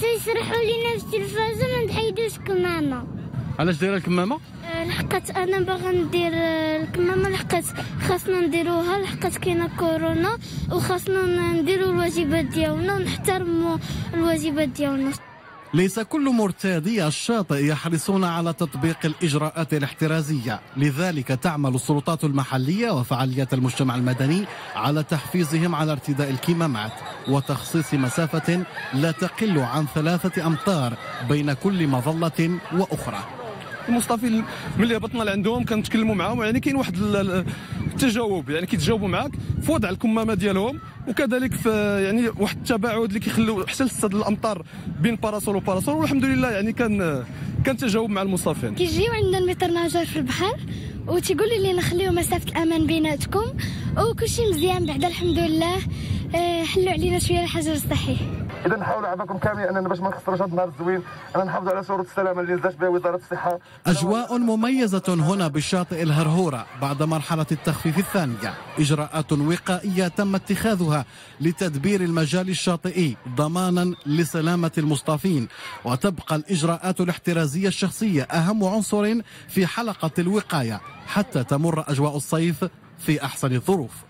تيسرحوا لينا في التلفازة ما نحيدوش كمامة. علاش دايرة الكمامة؟ لحقت أنا باغا ندير الكمامة لحقت خاصنا نديروها لحقت كاينة كورونا وخاصنا نديروا الواجبات ديالنا ونحترموا الواجبات ديالنا ليس كل مرتادي الشاطئ يحرصون على تطبيق الإجراءات الاحترازية. لذلك تعمل السلطات المحلية وفعاليات المجتمع المدني على تحفيزهم على ارتداء الكمامات وتخصيص مسافة لا تقل عن ثلاثة أمتار بين كل مظلة وأخرى. المصطفين ملي هبطنا لعندهم كنتكلموا معاهم يعني كاين واحد التجاوب يعني كيتجاوبوا معاك في وضع الكمامة ديالهم وكذلك في يعني واحد التباعد اللي كيخلوا حتى لسته الأمطار بين باراسول وباراسول والحمد لله يعني كان كان تجاوب مع المصطفين. كيجيو عندنا المترناجر في البحر وتيقولوا لي نخليو مسافة الأمان بيناتكم وكلشي مزيان بعدا الحمد لله حلوا علينا شوية الحجر الصحي اذا نحاولوا عباكم كاملين اننا باش ما نخسروش هذا النهار الزوين أنا نحافظوا على شروط السلامة اللي نزلت بها وزارة الصحة. أجواء مميزة هنا بالشاطئ الهرهورة بعد مرحلة التخفيف الثانية. إجراءات وقائية تم اتخاذها لتدبير المجال الشاطئي ضمانا لسلامة المصطافين وتبقى الإجراءات الاحترازية الشخصية أهم عنصر في حلقة الوقاية حتى تمر أجواء الصيف في أحسن الظروف.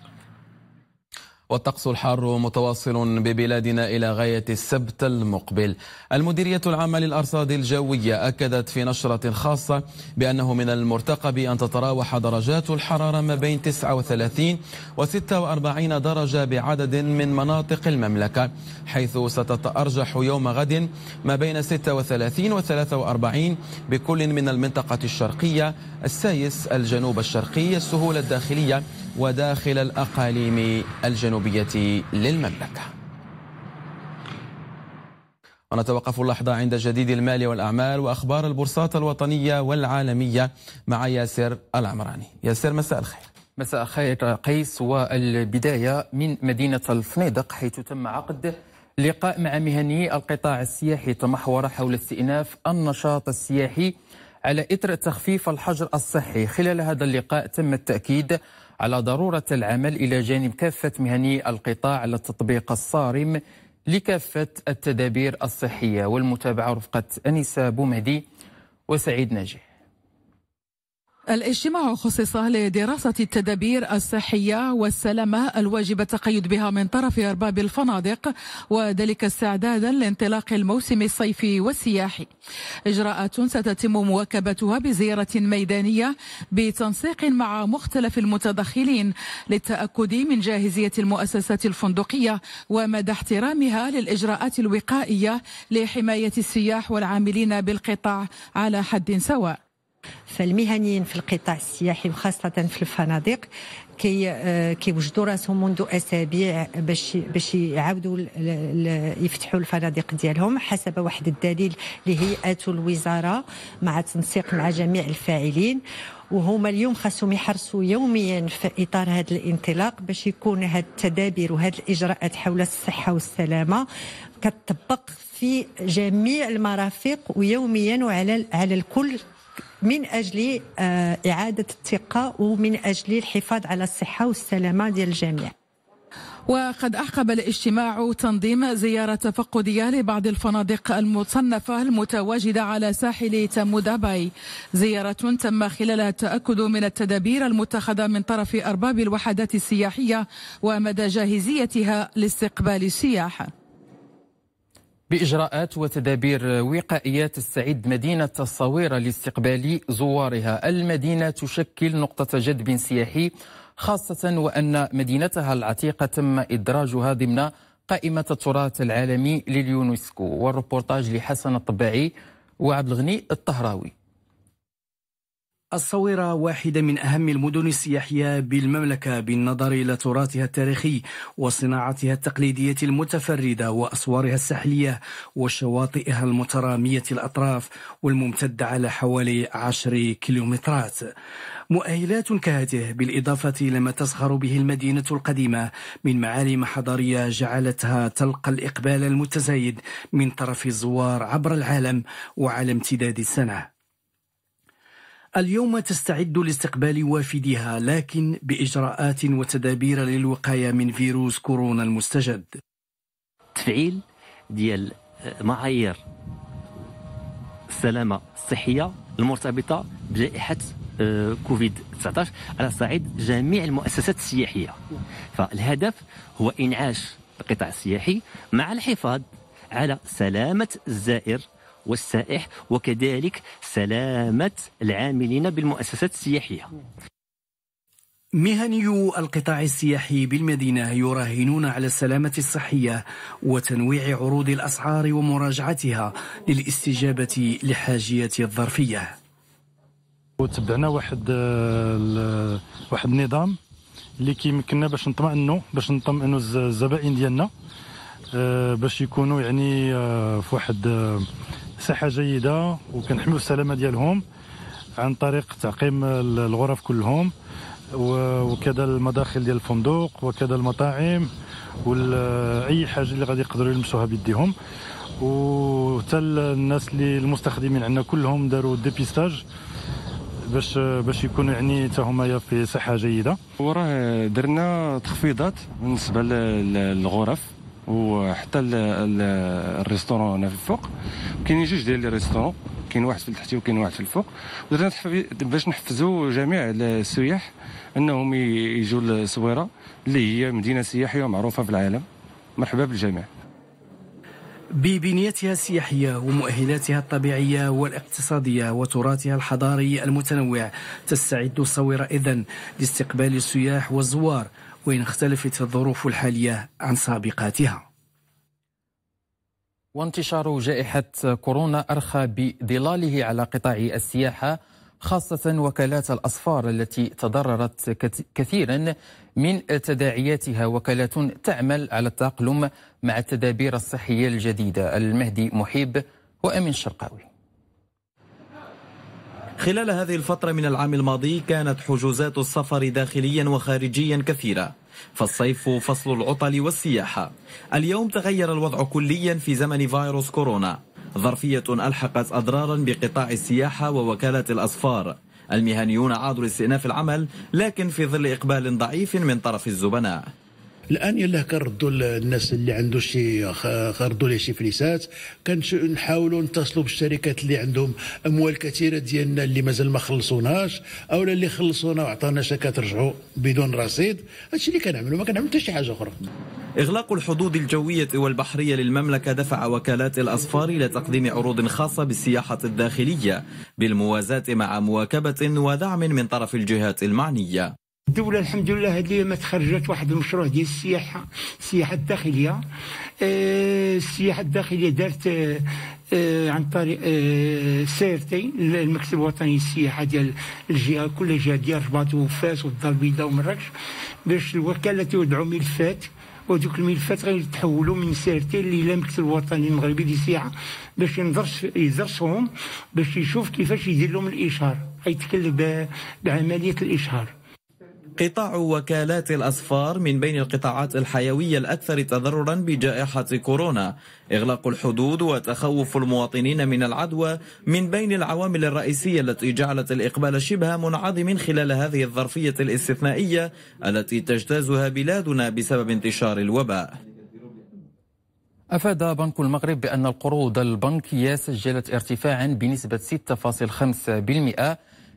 والطقس الحار متواصل ببلادنا إلى غاية السبت المقبل. المديرية العامة للأرصاد الجوية أكدت في نشرة خاصة بأنه من المرتقب أن تتراوح درجات الحرارة ما بين 39 و 46 درجة بعدد من مناطق المملكة حيث ستتأرجح يوم غد ما بين 36 و 43 بكل من المنطقة الشرقية السايس الجنوب الشرقي السهول الداخلية وداخل الأقاليم الجنوبية. للمملكة. ونتوقف لحظة عند جديد المال والأعمال وأخبار البورصات الوطنية والعالمية مع ياسر العمراني. ياسر مساء الخير. مساء الخير قيس والبداية من مدينة الفنيدق حيث تم عقد لقاء مع مهني القطاع السياحي تمحور حول استئناف النشاط السياحي على إثر تخفيف الحجر الصحي. خلال هذا اللقاء تم التأكيد على ضرورة العمل إلى جانب كافة مهني القطاع على التطبيق الصارم لكافة التدابير الصحية. والمتابعة رفقة أنسة بومدي وسعيد ناجح. الاجتماع خصص لدراسة التدابير الصحية والسلامة الواجب التقيد بها من طرف أرباب الفنادق وذلك استعدادا لانطلاق الموسم الصيفي والسياحي. إجراءات ستتم مواكبتها بزيارة ميدانية بتنسيق مع مختلف المتدخلين للتأكد من جاهزية المؤسسات الفندقية ومدى احترامها للإجراءات الوقائية لحماية السياح والعاملين بالقطاع على حد سواء. فالمهنيين في القطاع السياحي وخاصة في الفنادق كي آه، كيوجدوا راسهم منذ أسابيع باش باش يعاودوا يفتحوا الفنادق ديالهم حسب واحد الدليل اللي هيئته الوزارة مع تنسيق مع جميع الفاعلين. وهما اليوم خاصهم يحرصوا يوميا في إطار هذا الانطلاق باش يكون هذه التدابير وهذه الإجراءات حول الصحة والسلامة كتطبق في جميع المرافق ويوميا وعلى على الكل. من أجل آه، إعادة الثقه ومن أجل الحفاظ على الصحة والسلامة ديال الجميع. وقد أعقب الاجتماع تنظيم زيارة تفقدية لبعض الفنادق المصنفة المتواجدة على ساحل تاموداباي زيارة تم خلالها التأكد من التدابير المتخذة من طرف أرباب الوحدات السياحية ومدى جاهزيتها لاستقبال السياح. بإجراءات وتدابير وقائية تستعد مدينة الصويرة لاستقبال زوارها. المدينة تشكل نقطة جذب سياحي خاصة وأن مدينتها العتيقة تم إدراجها ضمن قائمة التراث العالمي لليونسكو. والروبورتاج لحسن الطباعي وعبد الغني الطهراوي. الصويرة واحدة من أهم المدن السياحية بالمملكة بالنظر إلى تراثها التاريخي وصناعتها التقليدية المتفردة وأسوارها الساحلية وشواطئها المترامية الأطراف والممتدة على حوالي عشر كيلومترات. مؤهلات كهذه بالإضافة إلى ما تزخر به المدينة القديمة من معالم حضارية جعلتها تلقى الإقبال المتزايد من طرف الزوار عبر العالم وعلى امتداد السنة. اليوم تستعد لاستقبال وافدها لكن بإجراءات وتدابير للوقاية من فيروس كورونا المستجد. تفعيل ديال معايير السلامه الصحيه المرتبطة بجائحة آه، كوفيد 19 على صعيد جميع المؤسسات السياحية. فالهدف هو إنعاش القطاع السياحي مع الحفاظ على سلامة الزائر والسائح وكذلك سلامة العاملين بالمؤسسات السياحية. مهنيو القطاع السياحي بالمدينة يراهنون على السلامة الصحية وتنويع عروض الأسعار ومراجعتها للاستجابة لحاجية الظرفية. وتبعنا واحد واحد النظام اللي كيمكننا باش نطمئنوا باش نطمئنوا الز- الزبائن ديالنا آه، باش يكونوا يعني آه، في واحد آه، صحه جيدة وكنحميو السلامة ديالهم عن طريق تعقيم ال- الغرف كلهم وكذا المداخل ديال الفندق وكذا المطاعم واي حاجة اللي غادي يقدروا يلمسوها بيديهم. وحتى الناس اللي المستخدمين عندنا كلهم داروا dépistage باش باش يكونوا يعني حتى هما في صحة جيدة. وراه درنا تخفيضات بالنسبة لل- للغرف. وحتى ال- ال- الريستورون هنا في الفوق. كاينين جوج ديال لي ريستورون كاين واحد في التحتي وكاين واحد في الفوق. ودرنا باش نحفزوا جميع السياح أنهم يجوا للصويرة اللي هي مدينة سياحية معروفه في العالم. مرحبا بالجميع. ببنيتها السياحية ومؤهلاتها الطبيعية والاقتصادية وتراثها الحضاري المتنوع تستعد الصويرة إذن لاستقبال السياح والزوار وإن اختلفت الظروف الحالية عن سابقاتها. وانتشار جائحة كورونا أرخى بظلاله على قطاع السياحة خاصة وكالات الأسفار التي تضررت كثيرا من تداعياتها وكالات تعمل على التأقلم مع التدابير الصحية الجديدة. المهدي محيب وأمين شرقاوي. خلال هذه الفترة من العام الماضي كانت حجوزات السفر داخليا وخارجيا كثيرة فالصيف فصل العطل والسياحة اليوم تغير الوضع كليا في زمن فيروس كورونا. ظرفية ألحقت أضرارا بقطاع السياحة ووكالة الأسفار. المهنيون عادوا لاستئناف العمل لكن في ظل إقبال ضعيف من طرف الزبناء. الآن يلاه كنردوا الناس اللي عنده شي خردوا ليه شي فليسات. كنحاولوا نتصلوا بالشركات اللي عندهم أموال كثيرة ديالنا اللي مازال ما خلصوناش أو اللي خلصونا وعطانا شيكات رجعوا بدون رصيد. هادشي اللي كنعملوا ما كنعملوا حتى شي حاجة أخرى. إغلاق الحدود الجوية والبحرية للمملكة دفع وكالات الأسفار إلى تقديم عروض خاصة بالسياحة الداخلية بالموازاة مع مواكبة ودعم من طرف الجهات المعنية. الدولة الحمد لله هذه ما تخرجت واحد المشروع ديال السياحة السياحة الداخلية. آه، السياحة الداخلية دارت آه، آه، عن طريق آه، سيرتي المكتب الوطني للسياحة ديال الجهة. كل جهة ديال الرباط وفاس والدار البيضاء ومراكش. باش الوكالة تودعوا ملفات ودوك الملفات غيتحولوا من سيرتي إلى المكتب الوطني المغربي للسياحة. باش ينظرش يدرسهم باش يشوف كيفاش يدير لهم الإشهار. غيتكلم بعملية الإشهار. قطاع وكالات الأسفار من بين القطاعات الحيوية الأكثر تضررا بجائحة كورونا. إغلاق الحدود وتخوف المواطنين من العدوى من بين العوامل الرئيسية التي جعلت الإقبال شبه منعدم خلال هذه الظرفية الاستثنائية التي تجتازها بلادنا بسبب انتشار الوباء. أفاد بنك المغرب بأن القروض البنكية سجلت ارتفاعا بنسبة 6.5%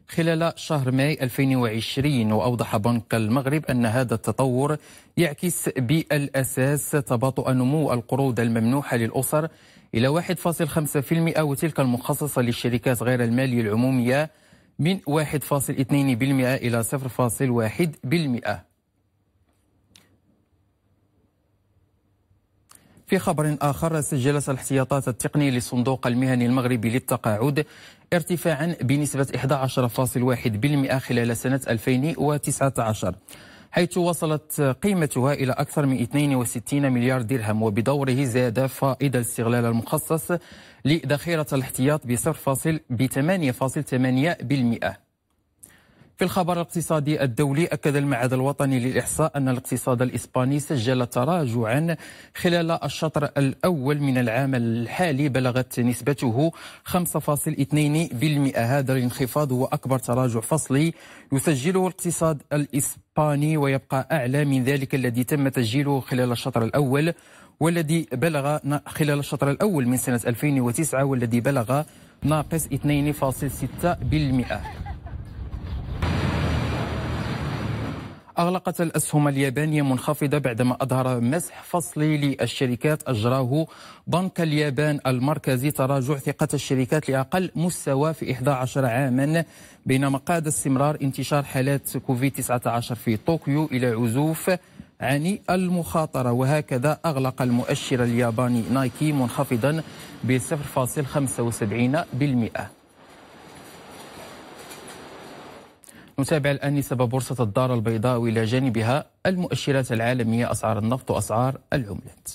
خلال شهر ماي 2020 وأوضح بنك المغرب أن هذا التطور يعكس بالأساس تباطؤ نمو القروض الممنوحة للأسر إلى 1.5% وتلك المخصصة للشركات غير المالية العمومية من 1.2% إلى 0.1% في خبر آخر سجلت الاحتياطات التقنية للصندوق المهني المغربي للتقاعد ارتفاعا بنسبة 11.1% خلال سنة 2019 حيث وصلت قيمتها إلى أكثر من 62 مليار درهم وبدوره زاد فائض الاستغلال المخصص لذخيرة الاحتياط ب 8.8% في الخبر الاقتصادي الدولي أكد المعهد الوطني للإحصاء أن الاقتصاد الإسباني سجل تراجعا خلال الشطر الأول من العام الحالي بلغت نسبته 5.2% هذا الانخفاض هو أكبر تراجع فصلي يسجله الاقتصاد الإسباني ويبقى أعلى من ذلك الذي تم تسجيله خلال الشطر الأول والذي بلغ خلال الشطر الأول من سنة 2009 والذي بلغ ناقص 2.6% أغلقت الأسهم اليابانية منخفضة بعدما أظهر مسح فصلي للشركات. أجراه بنك اليابان المركزي. تراجع ثقة الشركات لأقل مستوى في 11 عاما بينما قاد استمرار انتشار حالات كوفيد 19 في طوكيو إلى عزوف عن المخاطرة. وهكذا أغلق المؤشر الياباني نايكي منخفضا ب 0.75% نتابع الآن نسب بورصة الدار البيضاء وإلى جانبها المؤشرات العالمية أسعار النفط وأسعار العملات.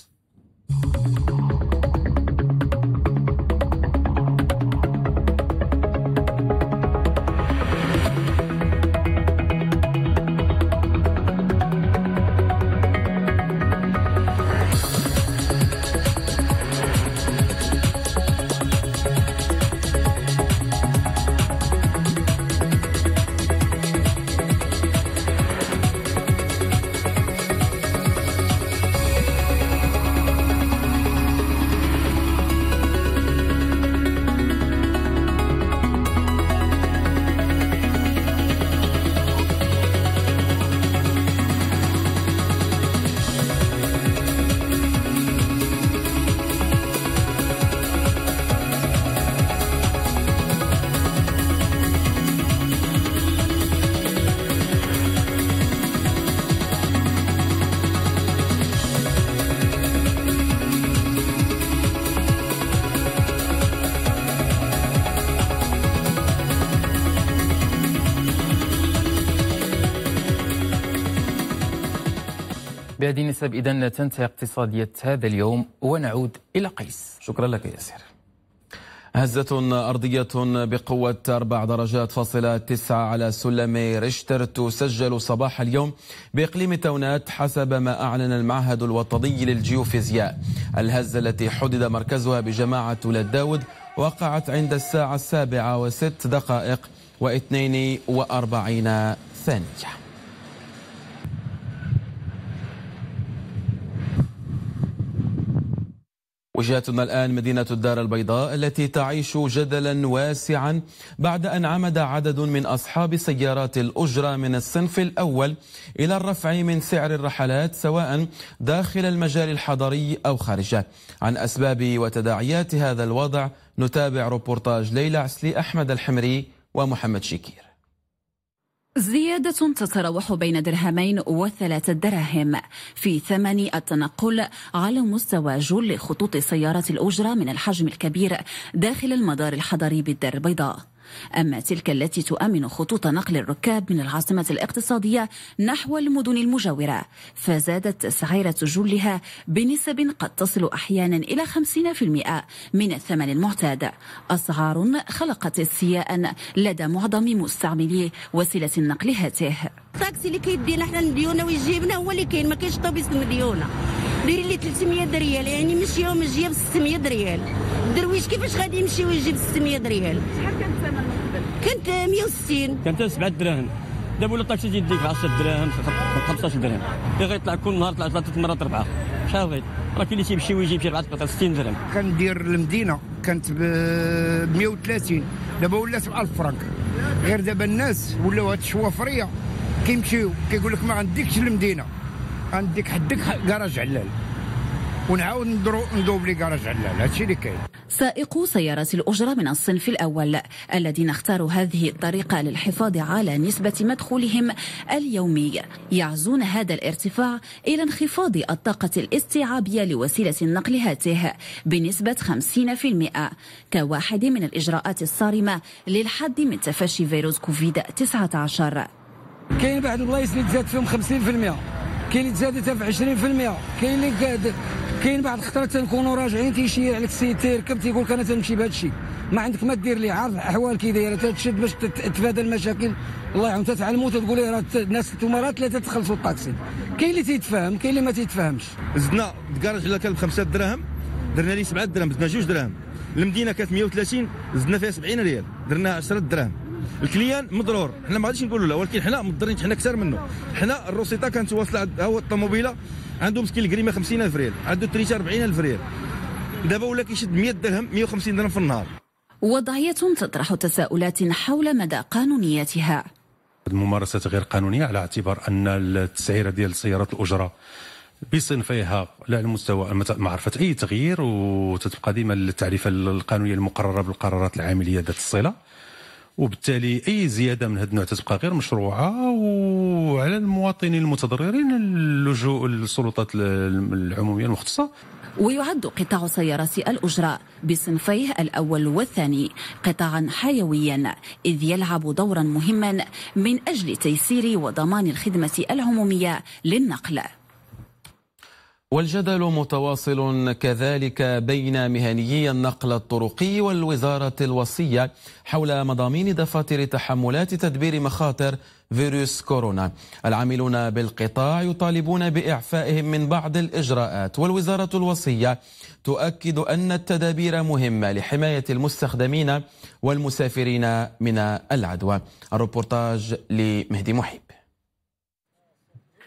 بهذه النسب إذا تنتهي اقتصادية هذا اليوم ونعود إلى قيس. شكرا لك ياسر. هزة أرضية بقوة أربع درجات فاصلة تسعة على سلم ريشتر تسجل صباح اليوم بإقليم تونات حسب ما أعلن المعهد الوطني للجيوفيزياء. الهزة التي حدد مركزها بجماعة ولاد داود وقعت عند الساعة السابعة وست دقائق واثنين وأربعين ثانية. وجهتنا الآن مدينة الدار البيضاء التي تعيش جدلا واسعا بعد أن عمد عدد من أصحاب سيارات الأجرة من الصنف الأول إلى الرفع من سعر الرحلات سواء داخل المجال الحضري أو خارجه. عن أسباب وتداعيات هذا الوضع نتابع روبورتاج ليلى عسلي أحمد الحمري ومحمد شكير. زيادة تتراوح بين درهمين وثلاثة دراهم في ثمن التنقل على مستوى جل خطوط سيارة الأجرة من الحجم الكبير داخل المدار الحضري بالدار البيضاء. أما تلك التي تؤمن خطوط نقل الركاب من العاصمة الاقتصادية نحو المدن المجاورة فزادت سعيرة جلها بنسب قد تصل أحيانا إلى 50% من الثمن المعتاد. أسعار خلقت استياء لدى معظم مستعملي وسيلة النقل هاته. الطاكسي اللي كيدينا حنا المديونه ويجيبنا هو اللي كاين ما كاينش طوبيس المديونه داير لي 300 ريال يعني مشي يوم ب 600 ريال الدرويش كيفاش غادي يمشي ويجيب 600 ريال شحال كان الثمن كانت 160 كانت 7 دراهم. دابا ولا الطاكسي تيديك 10 دراهم 15 درهم اللي غيطلع كل نهار طلع ثلاث مرات اربعه شحال بغيت راه كاين اللي تيمشي ويجيب شي 4 60 درهم. كندير المدينة كانت ب 130 دابا ولات ب 1000 فرنك غير دابا الناس ولاو هاد الشوافريه كيمشيو كيقول لك ما عندكش المدينة. عندك حدك كراج علال. ونعاود ندرو ندوب لي كراج علال. هادشي اللي كاين. سائقو سيارة الأجرة من الصنف الأول الذين اختاروا هذه الطريقة للحفاظ على نسبة مدخولهم اليومي. يعزون هذا الارتفاع إلى انخفاض الطاقة الاستيعابية لوسيلة النقل هاته بنسبة 50% كواحد من الإجراءات الصارمة للحد من تفشي فيروس كوفيد 19 كاين بعض البلايص اللي تزاد فيهم 50% كاين اللي تزادت في 20% كاين اللي كاين بعض الخطرات تنكونوا راجعين تيشير عليك السيد تيركب تيقول لك أنا تنمشي بهذا الشيء ما عندك ما دير ليه عارف الاحوال كي دايرة تشد باش تتفادى المشاكل. الله يعاون تتعلموا تقول راه الناس أنتم راه ثلاثة تخلصوا الطاكسي كاين اللي تيتفاهم كاين اللي ما تيتفاهمش. زدنا الكراج على كان بخمسة دراهم درنا ليه سبعة دراهم زدنا جوج دراهم المدينة كانت 130 زدنا فيها 70 ريال درناها 10 دراهم ال client مضرور. حنا ما غاديش نقولوا لا ولكن حنا مضرين حنا أكثر منه. حنا الروسيطة كانت واصلة هو الطوموبيلة. عنده مسكين الكريمه 50000 ريال. عنده التريشا 40000 ريال. دابا ولا كيشد 100 درهم 150 درهم في النهار. وضعية تطرح تساؤلات حول مدى قانونيتها. الممارسات غير قانونية على اعتبار أن التسعيرة ديال سيارات الأجرة بصنفيها لا على مستوى معرفة أي تغيير وتتبقى ديما التعريفه القانونيه المقرره بالقرارات العاملية ذات الصلة. وبالتالي أي زيادة من هذا النوع تتبقى غير مشروعة وعلى المواطنين المتضررين اللجوء للسلطات العمومية المختصة. ويعد قطاع سيارات الأجرة بصنفيه الأول والثاني قطاعا حيويا إذ يلعب دورا مهما من أجل تيسير وضمان الخدمة العمومية للنقل. والجدل متواصل كذلك بين مهنيي النقل الطرقي والوزارة الوصية حول مضامين دفاتر تحملات تدبير مخاطر فيروس كورونا. العاملون بالقطاع يطالبون بإعفائهم من بعض الإجراءات والوزارة الوصية تؤكد أن التدابير مهمة لحماية المستخدمين والمسافرين من العدوى. الروبورتاج لمهدي محب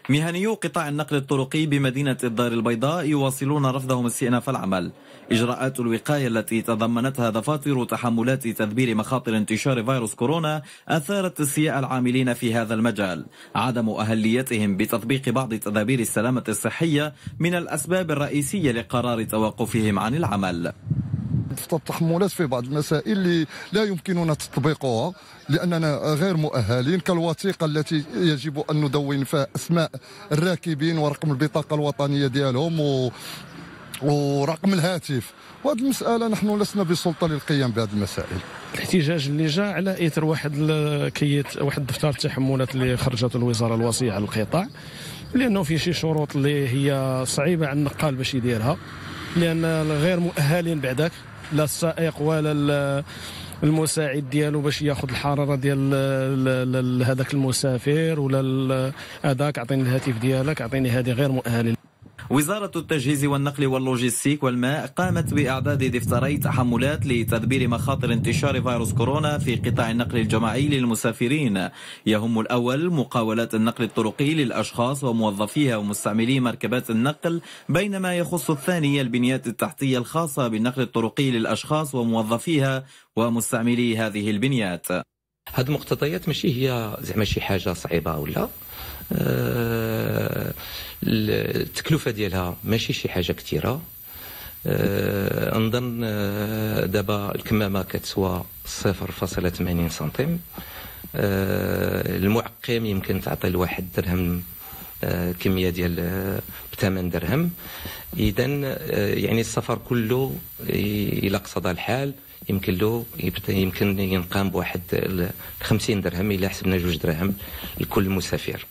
مهنيو قطاع النقل الطرقي بمدينة الدار البيضاء يواصلون رفضهم استئناف العمل. إجراءات الوقاية التي تضمنتها دفاتر تحملات تدبير مخاطر انتشار فيروس كورونا أثارت استياء العاملين في هذا المجال عدم أهليتهم بتطبيق بعض تدابير السلامة الصحية من الأسباب الرئيسية لقرار توقفهم عن العمل. التحملات في بعض المسائل اللي لا يمكننا تطبيقها لأننا غير مؤهلين كالوثيقة التي يجب أن ندون فيها أسماء الراكبين ورقم البطاقة الوطنية ديالهم و ورقم الهاتف. وهذه المسألة نحن لسنا بسلطة للقيام بهذه المسائل. الاحتجاج اللي جاء على اثر واحد كيت واحد دفتر التحملات اللي خرجته الوزارة الوصية على القطاع لأنه في شي شروط اللي هي صعيبة على النقال باش يديرها لأن غير مؤهلين بعدك لا السائق ولا المساعد ديالو باش ياخذ الحرارة ديال هذاك المسافر ولا هذاك. أعطيني الهاتف ديالك أعطيني هذه غير مؤهلة. وزارة التجهيز والنقل واللوجستيك والماء قامت بإعداد دفتري تحملات لتدبير مخاطر انتشار فيروس كورونا في قطاع النقل الجماعي للمسافرين. يهم الأول مقاولات النقل الطرقي للأشخاص وموظفيها ومستعملي مركبات النقل بينما يخص الثاني البنيات التحتية الخاصة بالنقل الطرقي للأشخاص وموظفيها ومستعملي هذه البنيات. هاد المقتضيات ماشي هي زعما شي حاجة صعيبة ولا آه التكلفة ديالها ماشي شي حاجة كثيرة. آه نظن آه دابا الكمامة كتسوى 0.80 سنتيم. المعقم يمكن تعطي لواحد درهم كمية ديال بثمن درهم. اذا يعني السفر كله إلى قصد الحال. يمكن له يمكن ينقام بواحد 50 درهم إلى حسبنا جوج دراهم لكل مسافر.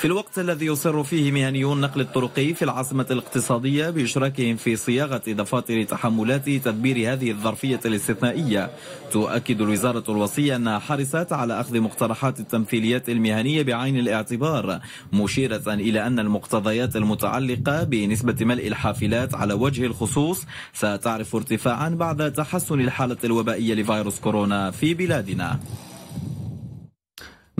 في الوقت الذي يصر فيه مهنيو النقل الطرقي في العاصمة الاقتصادية بإشراكهم في صياغة دفاتر تحملات تدبير هذه الظرفية الاستثنائية تؤكد الوزارة الوصية أنها حرصت على أخذ مقترحات التمثيليات المهنية بعين الاعتبار مشيرة إلى أن المقتضيات المتعلقة بنسبة ملء الحافلات على وجه الخصوص ستعرف ارتفاعا بعد تحسن الحالة الوبائية لفيروس كورونا في بلادنا.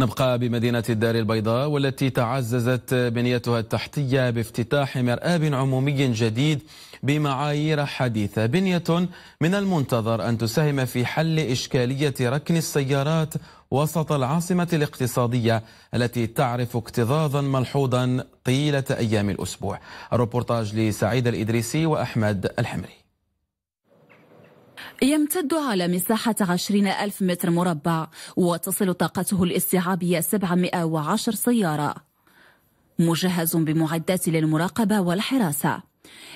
نبقى بمدينة الدار البيضاء والتي تعززت بنيتها التحتية بافتتاح مرآب عمومي جديد بمعايير حديثة. بنية من المنتظر أن تساهم في حل إشكالية ركن السيارات وسط العاصمة الاقتصادية التي تعرف اكتظاظا ملحوظا طيلة أيام الأسبوع. الروبورتاج لسعيد الإدريسي وأحمد الحمري. يمتد على مساحة عشرين ألف متر مربع وتصل طاقته الاستيعابية 710 سيارة. مجهز بمعدات للمراقبة والحراسة.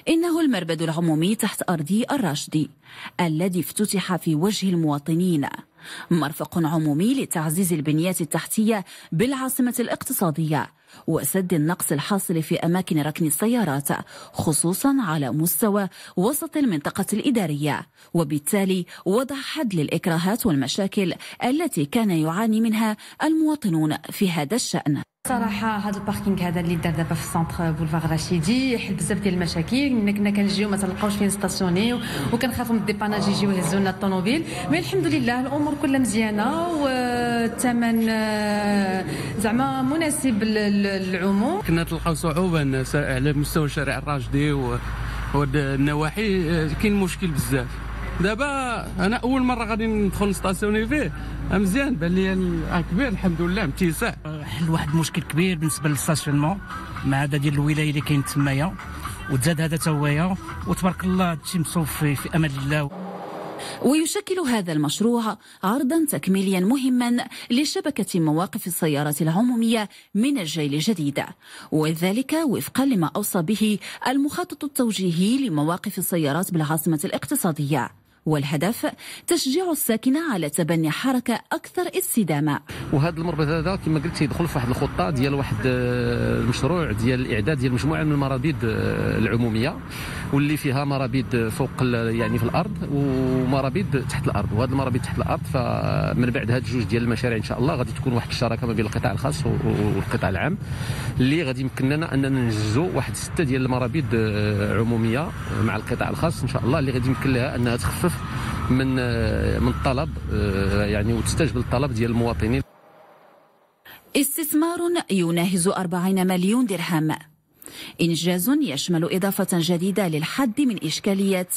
إنه المربد العمومي تحت أرضي الراشدي الذي افتتح في وجه المواطنين. مرفق عمومي لتعزيز البنيات التحتية بالعاصمة الاقتصادية. وسد النقص الحاصل في أماكن ركن السيارات خصوصا على مستوى وسط المنطقة الإدارية. وبالتالي وضع حد للإكراهات والمشاكل التي كان يعاني منها المواطنون في هذا الشأن. صراحة هذا ال parking هذا اللي دار دابا في ال centre boulevard رشيدي يحل بزاف ديال المشاكل. ملي كنا كنجيو ما تلقاوش فين stationner وكنخافوا من ال dépannage يجيو يهزوا لنا الطوموبيل. mais الحمد لله الأمور كلها مزيانة والثمن آه، زعما مناسب للعموم. كنا تلقاو صعوبة على مستوى شارع الراشدي والنواحي آه، كاين مشكل بزاف. دابا أنا اول مره غادي ندخل ن stationner فيه. مزيان بان لي يعني كبير الحمد لله متسع حل واحد المشكل كبير بالنسبة لل stationnement مع هذا ديال الولاية اللي كاين تمايا. وتزاد هذا توايا وتبارك الله هادشي مصوب في, في أمان الله. ويشكل هذا المشروع عرضا تكميليا مهما لشبكة مواقف السيارات العمومية من الجيل الجديد. وذلك وفقا لما أوصى به المخطط التوجيهي لمواقف السيارات بالعاصمة الاقتصادية. والهدف تشجيع الساكنة على تبني حركة أكثر استدامة. وهذا المربط هذا كما قلت يدخل في واحد الخطة ديال واحد آه، المشروع ديال الإعداد ديال مجموعة من المرابيد آه، العمومية واللي فيها مرابيد فوق يعني في الأرض ومرابيد تحت الأرض. وهذه المرابيد تحت الأرض فمن بعد هاد جوج ديال المشاريع إن شاء الله غادي تكون واحد الشراكة ما بين القطاع الخاص والقطاع العام اللي غادي يمكن لنا أننا ننجزوا واحد ستة ديال المرابيد آه، عمومية مع القطاع الخاص إن شاء الله اللي غادي يمكن لها أنها تخفف من من الطلب يعني وتستجب للطلب ديال المواطنين. استثمار يناهز 40 مليون درهم. إنجاز يشمل إضافة جديدة للحد من إشكالية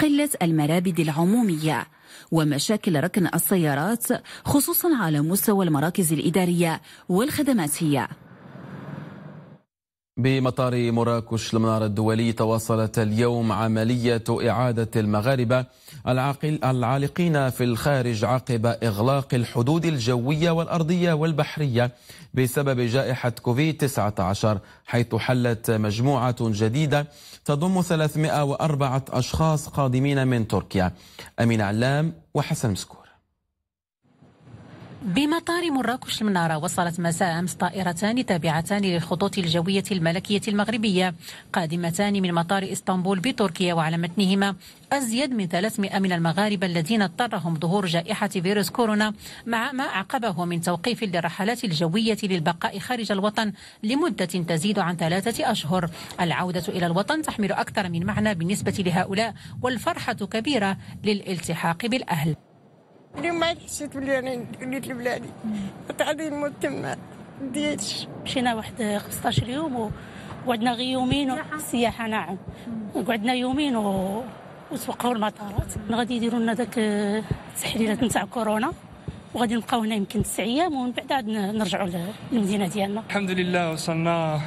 قلة المرابد العمومية ومشاكل ركن السيارات خصوصا على مستوى المراكز الإدارية والخدماتية. بمطار مراكش المنار الدولي تواصلت اليوم عملية إعادة المغاربة العاقل العالقين في الخارج عقب إغلاق الحدود الجوية والأرضية والبحرية بسبب جائحة كوفيد 19 حيث حلت مجموعة جديدة تضم 304 أشخاص قادمين من تركيا. أمين علام وحسن مسكور بمطار مراكش المنارة وصلت مساء أمس طائرتان تابعتان للخطوط الجوية الملكية المغربية قادمتان من مطار إسطنبول بتركيا وعلى متنهما. أزيد من 300 من المغاربة الذين اضطرهم ظهور جائحة فيروس كورونا مع ما أعقبه من توقيف للرحلات الجوية للبقاء خارج الوطن لمدة تزيد عن ثلاثة أشهر. العودة إلى الوطن تحمل أكثر من معنى بالنسبة لهؤلاء والفرحة كبيرة للالتحاق بالأهل. اليوم ما حسيت بلي أنا وليت لبلادي كنت غادي نموت تما ديتش مشينا واحد 15 يوم وقعدنا غير يومين السياحه نعم قعدنا يومين و... وتوقعوا المطارات غادي يديروا لنا داك التحليلات نتاع كورونا وغادي نبقاو هنا يمكن تسع أيام ومن بعد عاد نرجعوا للمدينه ديالنا الحمد لله وصلنا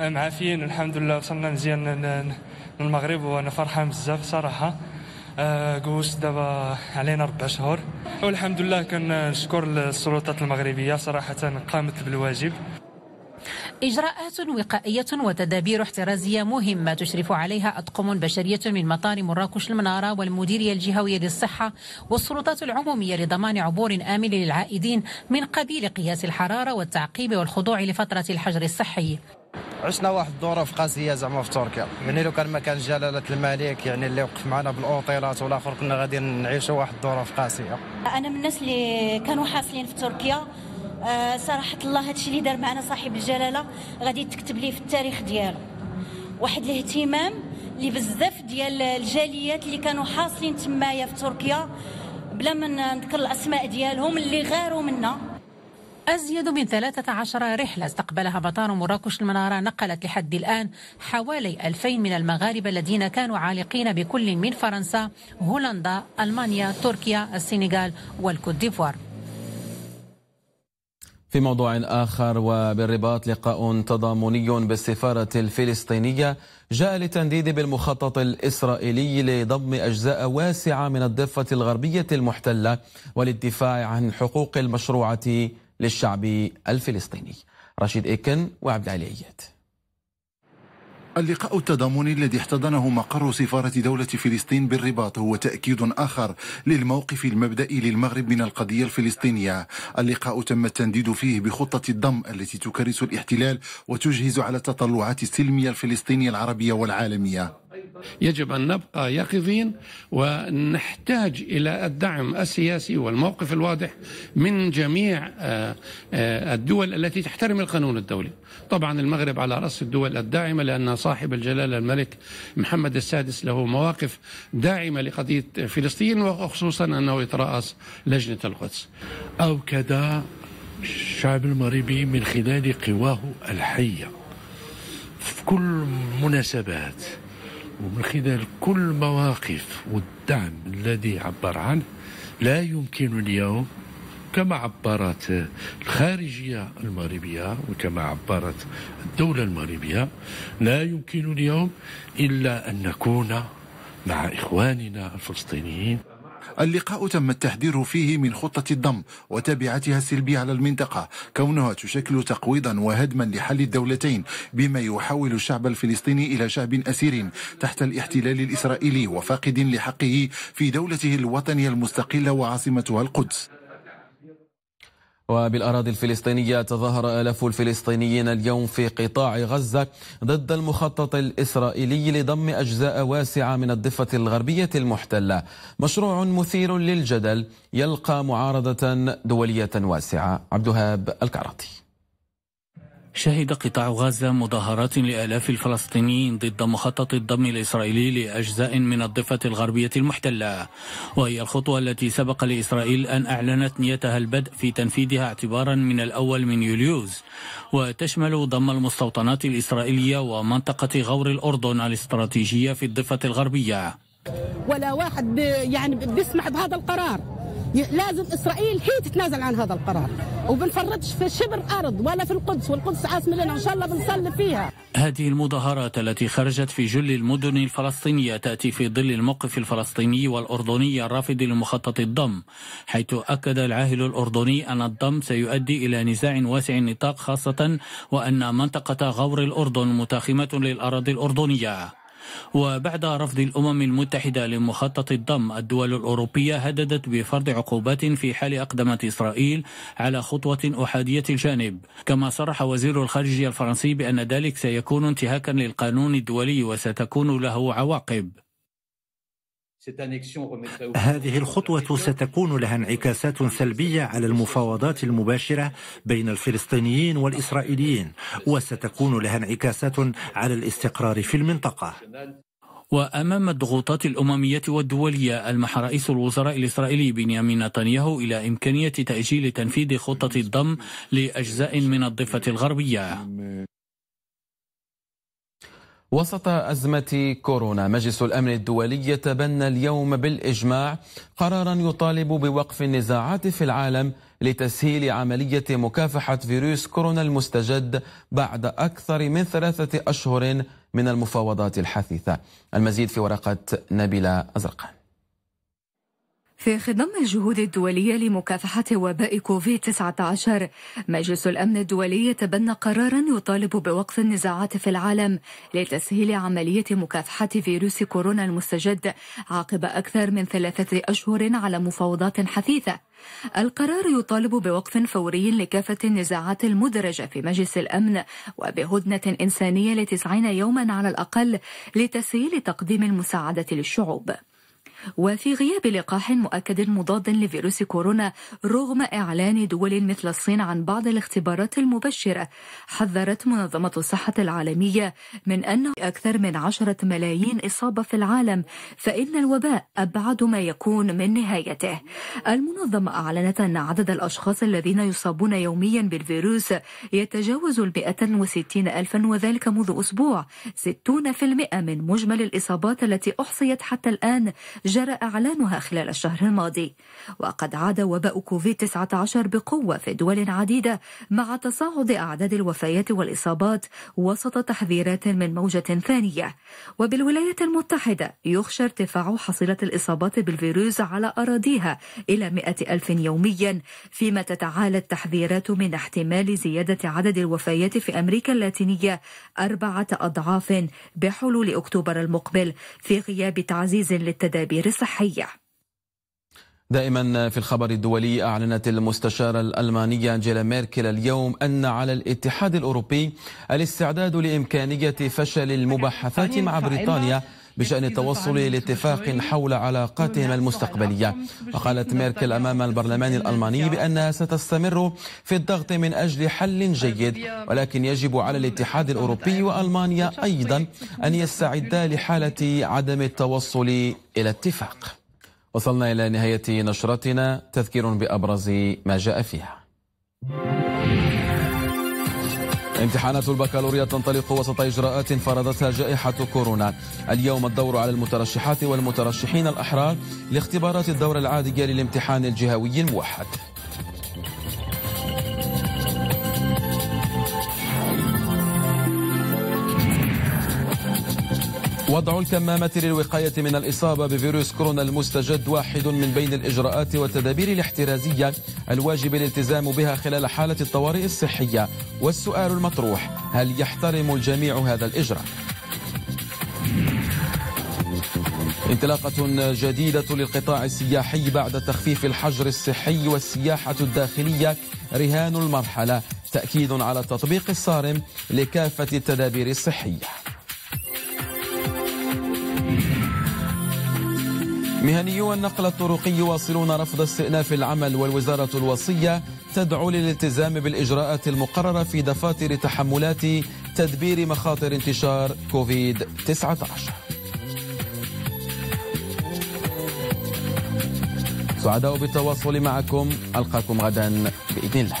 معافيين الحمد لله وصلنا مزيان للمغرب وأنا فرحان بزاف صراحة كوس دابا علينا ربع شهور. والحمد لله كنشكر السلطات المغربية صراحة قامت بالواجب. إجراءات وقائية وتدابير احترازية مهمة تشرف عليها أطقم بشرية من مطار مراكش المنارة والمديرية الجهوية للصحة والسلطات العمومية لضمان عبور آمن للعائدين من قبيل قياس الحرارة والتعقيب والخضوع لفترة الحجر الصحي. عشنا واحد الظروف قاسيه زعما في تركيا. يعني لو كان مكان جلالة الملك يعني اللي وقف معنا بالاوتيلات والاخر كنا غادي نعيشوا واحد الظروف قاسيه أنا من الناس اللي كانوا حاصلين في تركيا. آه صراحة الله هادشي اللي دار معنا صاحب الجلالة غادي تكتب ليه في التاريخ ديالو. واحد الاهتمام اللي بزاف ديال الجاليات اللي كانوا حاصلين تمايا في تركيا بلا ما نذكر الأسماء ديالهم اللي غاروا منا. أزيد من 13 رحلة استقبلها مطار مراكش المنارة نقلت لحد الآن حوالي 2000 من المغاربة الذين كانوا عالقين بكل من فرنسا هولندا ألمانيا تركيا السنغال والكوت ديفوار. في موضوع آخر وبالرباط لقاء تضامني بالسفارة الفلسطينية جاء للتنديد بالمخطط الإسرائيلي لضم أجزاء واسعة من الضفة الغربية المحتلة والدفاع عن حقوق المشروعة للشعب الفلسطيني. رشيد إيكن وعبد العلي أياد. اللقاء التضامني الذي احتضنه مقر سفارة دولة فلسطين بالرباط هو تأكيد آخر للموقف المبدئي للمغرب من القضية الفلسطينية. اللقاء تم التنديد فيه بخطة الضم التي تكرس الاحتلال وتجهز على التطلعات السلمية الفلسطينية العربية والعالمية. يجب أن نبقى يقظين ونحتاج إلى الدعم السياسي والموقف الواضح من جميع الدول التي تحترم القانون الدولي. طبعا المغرب على رأس الدول الداعمة لأن صاحب الجلالة الملك محمد السادس له مواقف داعمة لقضية فلسطين وخصوصا أنه يترأس لجنة القدس. أوكد الشعب المغربي من خلال قواه الحية. في كل المناسبات ومن خلال كل المواقف والدعم الذي عبر عنه لا يمكن اليوم كما عبرت الخارجية المغربية وكما عبرت الدولة المغربية لا يمكن اليوم إلا أن نكون مع إخواننا الفلسطينيين. اللقاء تم التحذير فيه من خطة الضم وتبعاتها السلبية على المنطقة كونها تشكل تقويضا وهدما لحل الدولتين بما يحول الشعب الفلسطيني إلى شعب أسير تحت الاحتلال الإسرائيلي وفاقد لحقه في دولته الوطنية المستقلة وعاصمتها القدس. وبالأراضي الفلسطينية تظاهر آلاف الفلسطينيين اليوم في قطاع غزة ضد المخطط الإسرائيلي لضم أجزاء واسعة من الضفة الغربية المحتلة. مشروع مثير للجدل يلقى معارضة دولية واسعة. عبدهاب الكعرطي شهد قطاع غزة مظاهرات لآلاف الفلسطينيين ضد مخطط الضم الإسرائيلي لأجزاء من الضفة الغربية المحتلة. وهي الخطوة التي سبق لإسرائيل أن أعلنت نيتها البدء في تنفيذها اعتبارا من الأول من يوليوز. وتشمل ضم المستوطنات الإسرائيلية ومنطقة غور الأردن الاستراتيجية في الضفة الغربية. ولا واحد يعني بيسمح بهذا القرار. لازم إسرائيل هي تتنازل عن هذا القرار. وبنفرطش في شبر أرض ولا في القدس والقدس عاصمة لنا إن شاء الله بنصلي فيها. هذه المظاهرات التي خرجت في جل المدن الفلسطينية تأتي في ظل الموقف الفلسطيني والأردني الرافض لمخطط الضم حيث أكد العاهل الأردني أن الضم سيؤدي إلى نزاع واسع النطاق خاصة وأن منطقة غور الأردن متاخمة للأراضي الأردنية. وبعد رفض الأمم المتحدة لمخطط الضم الدول الأوروبية هددت بفرض عقوبات في حال أقدمت إسرائيل على خطوة أحادية الجانب. كما صرح وزير الخارجية الفرنسي بأن ذلك سيكون انتهاكا للقانون الدولي وستكون له عواقب. هذه الخطوة ستكون لها انعكاسات سلبية على المفاوضات المباشرة بين الفلسطينيين والإسرائيليين وستكون لها انعكاسات على الاستقرار في المنطقة. وأمام الضغوطات الأممية والدولية ألمح رئيس الوزراء الإسرائيلي بنيامين نتنياهو إلى إمكانية تأجيل تنفيذ خطة الضم لأجزاء من الضفة الغربية. وسط أزمة كورونا مجلس الأمن الدولي يتبنى اليوم بالإجماع قرارا يطالب بوقف النزاعات في العالم لتسهيل عملية مكافحة فيروس كورونا المستجد بعد أكثر من ثلاثة أشهر من المفاوضات الحثيثة. المزيد في ورقة نبيلة أزرقان. في خضم الجهود الدولية لمكافحة وباء كوفيد-19 مجلس الأمن الدولي يتبنى قرارا يطالب بوقف النزاعات في العالم لتسهيل عملية مكافحة فيروس كورونا المستجد عقب أكثر من ثلاثة أشهر على مفاوضات حثيثة. القرار يطالب بوقف فوري لكافة النزاعات المدرجة في مجلس الأمن وبهدنة إنسانية لتسعين يوما على الأقل لتسهيل تقديم المساعدة للشعوب. وفي غياب لقاح مؤكد مضاد لفيروس كورونا رغم إعلان دول مثل الصين عن بعض الاختبارات المبشرة حذرت منظمة الصحة العالمية من أنه أكثر من عشرة ملايين إصابة في العالم فإن الوباء أبعد ما يكون من نهايته. المنظمة أعلنت أن عدد الأشخاص الذين يصابون يوميا بالفيروس يتجاوز المئة وستين ألفا وذلك منذ أسبوع ستون في المئة من مجمل الإصابات التي أحصيت حتى الآن جرى إعلانها خلال الشهر الماضي. وقد عاد وباء كوفيد-19 بقوة في دول عديدة مع تصاعد أعداد الوفيات والإصابات وسط تحذيرات من موجة ثانية. وبالولايات المتحدة يخشى ارتفاع حصيلة الإصابات بالفيروس على أراضيها إلى 100 ألف يوميا فيما تتعالى التحذيرات من احتمال زيادة عدد الوفيات في أمريكا اللاتينية أربعة أضعاف بحلول أكتوبر المقبل في غياب تعزيز للتدابير الصحية دائما في الخبر الدولي أعلنت المستشارة الألمانية أنجيلا ميركل اليوم أن على الاتحاد الأوروبي الاستعداد لإمكانية فشل المباحثات مع بريطانيا بشأن التوصل لاتفاق حول علاقاتهم المستقبلية. وقالت ميركل أمام البرلمان الألماني بأنها ستستمر في الضغط من أجل حل جيد ولكن يجب على الاتحاد الأوروبي وألمانيا أيضا أن يستعدا لحالة عدم التوصل إلى اتفاق. وصلنا إلى نهاية نشرتنا. تذكير بأبرز ما جاء فيها. امتحانات البكالوريا تنطلق وسط إجراءات فرضتها جائحة كورونا. اليوم الدور على المترشحات والمترشحين الأحرار لاختبارات الدورة العادية للامتحان الجهوي الموحد. وضع الكمامة للوقاية من الإصابة بفيروس كورونا المستجد واحد من بين الإجراءات والتدابير الاحترازية الواجب الالتزام بها خلال حالة الطوارئ الصحية. والسؤال المطروح هل يحترم الجميع هذا الإجراء؟ انطلاقة جديدة للقطاع السياحي بعد تخفيف الحجر الصحي والسياحة الداخلية. رهان المرحلة تأكيد على التطبيق الصارم لكافة التدابير الصحية. مهنيو النقل الطرقي يواصلون رفض استئناف العمل والوزارة الوصية تدعو للالتزام بالإجراءات المقررة في دفاتر تحملات تدبير مخاطر انتشار كوفيد 19 سعداء بالتواصل معكم ألقاكم غدا بإذن الله.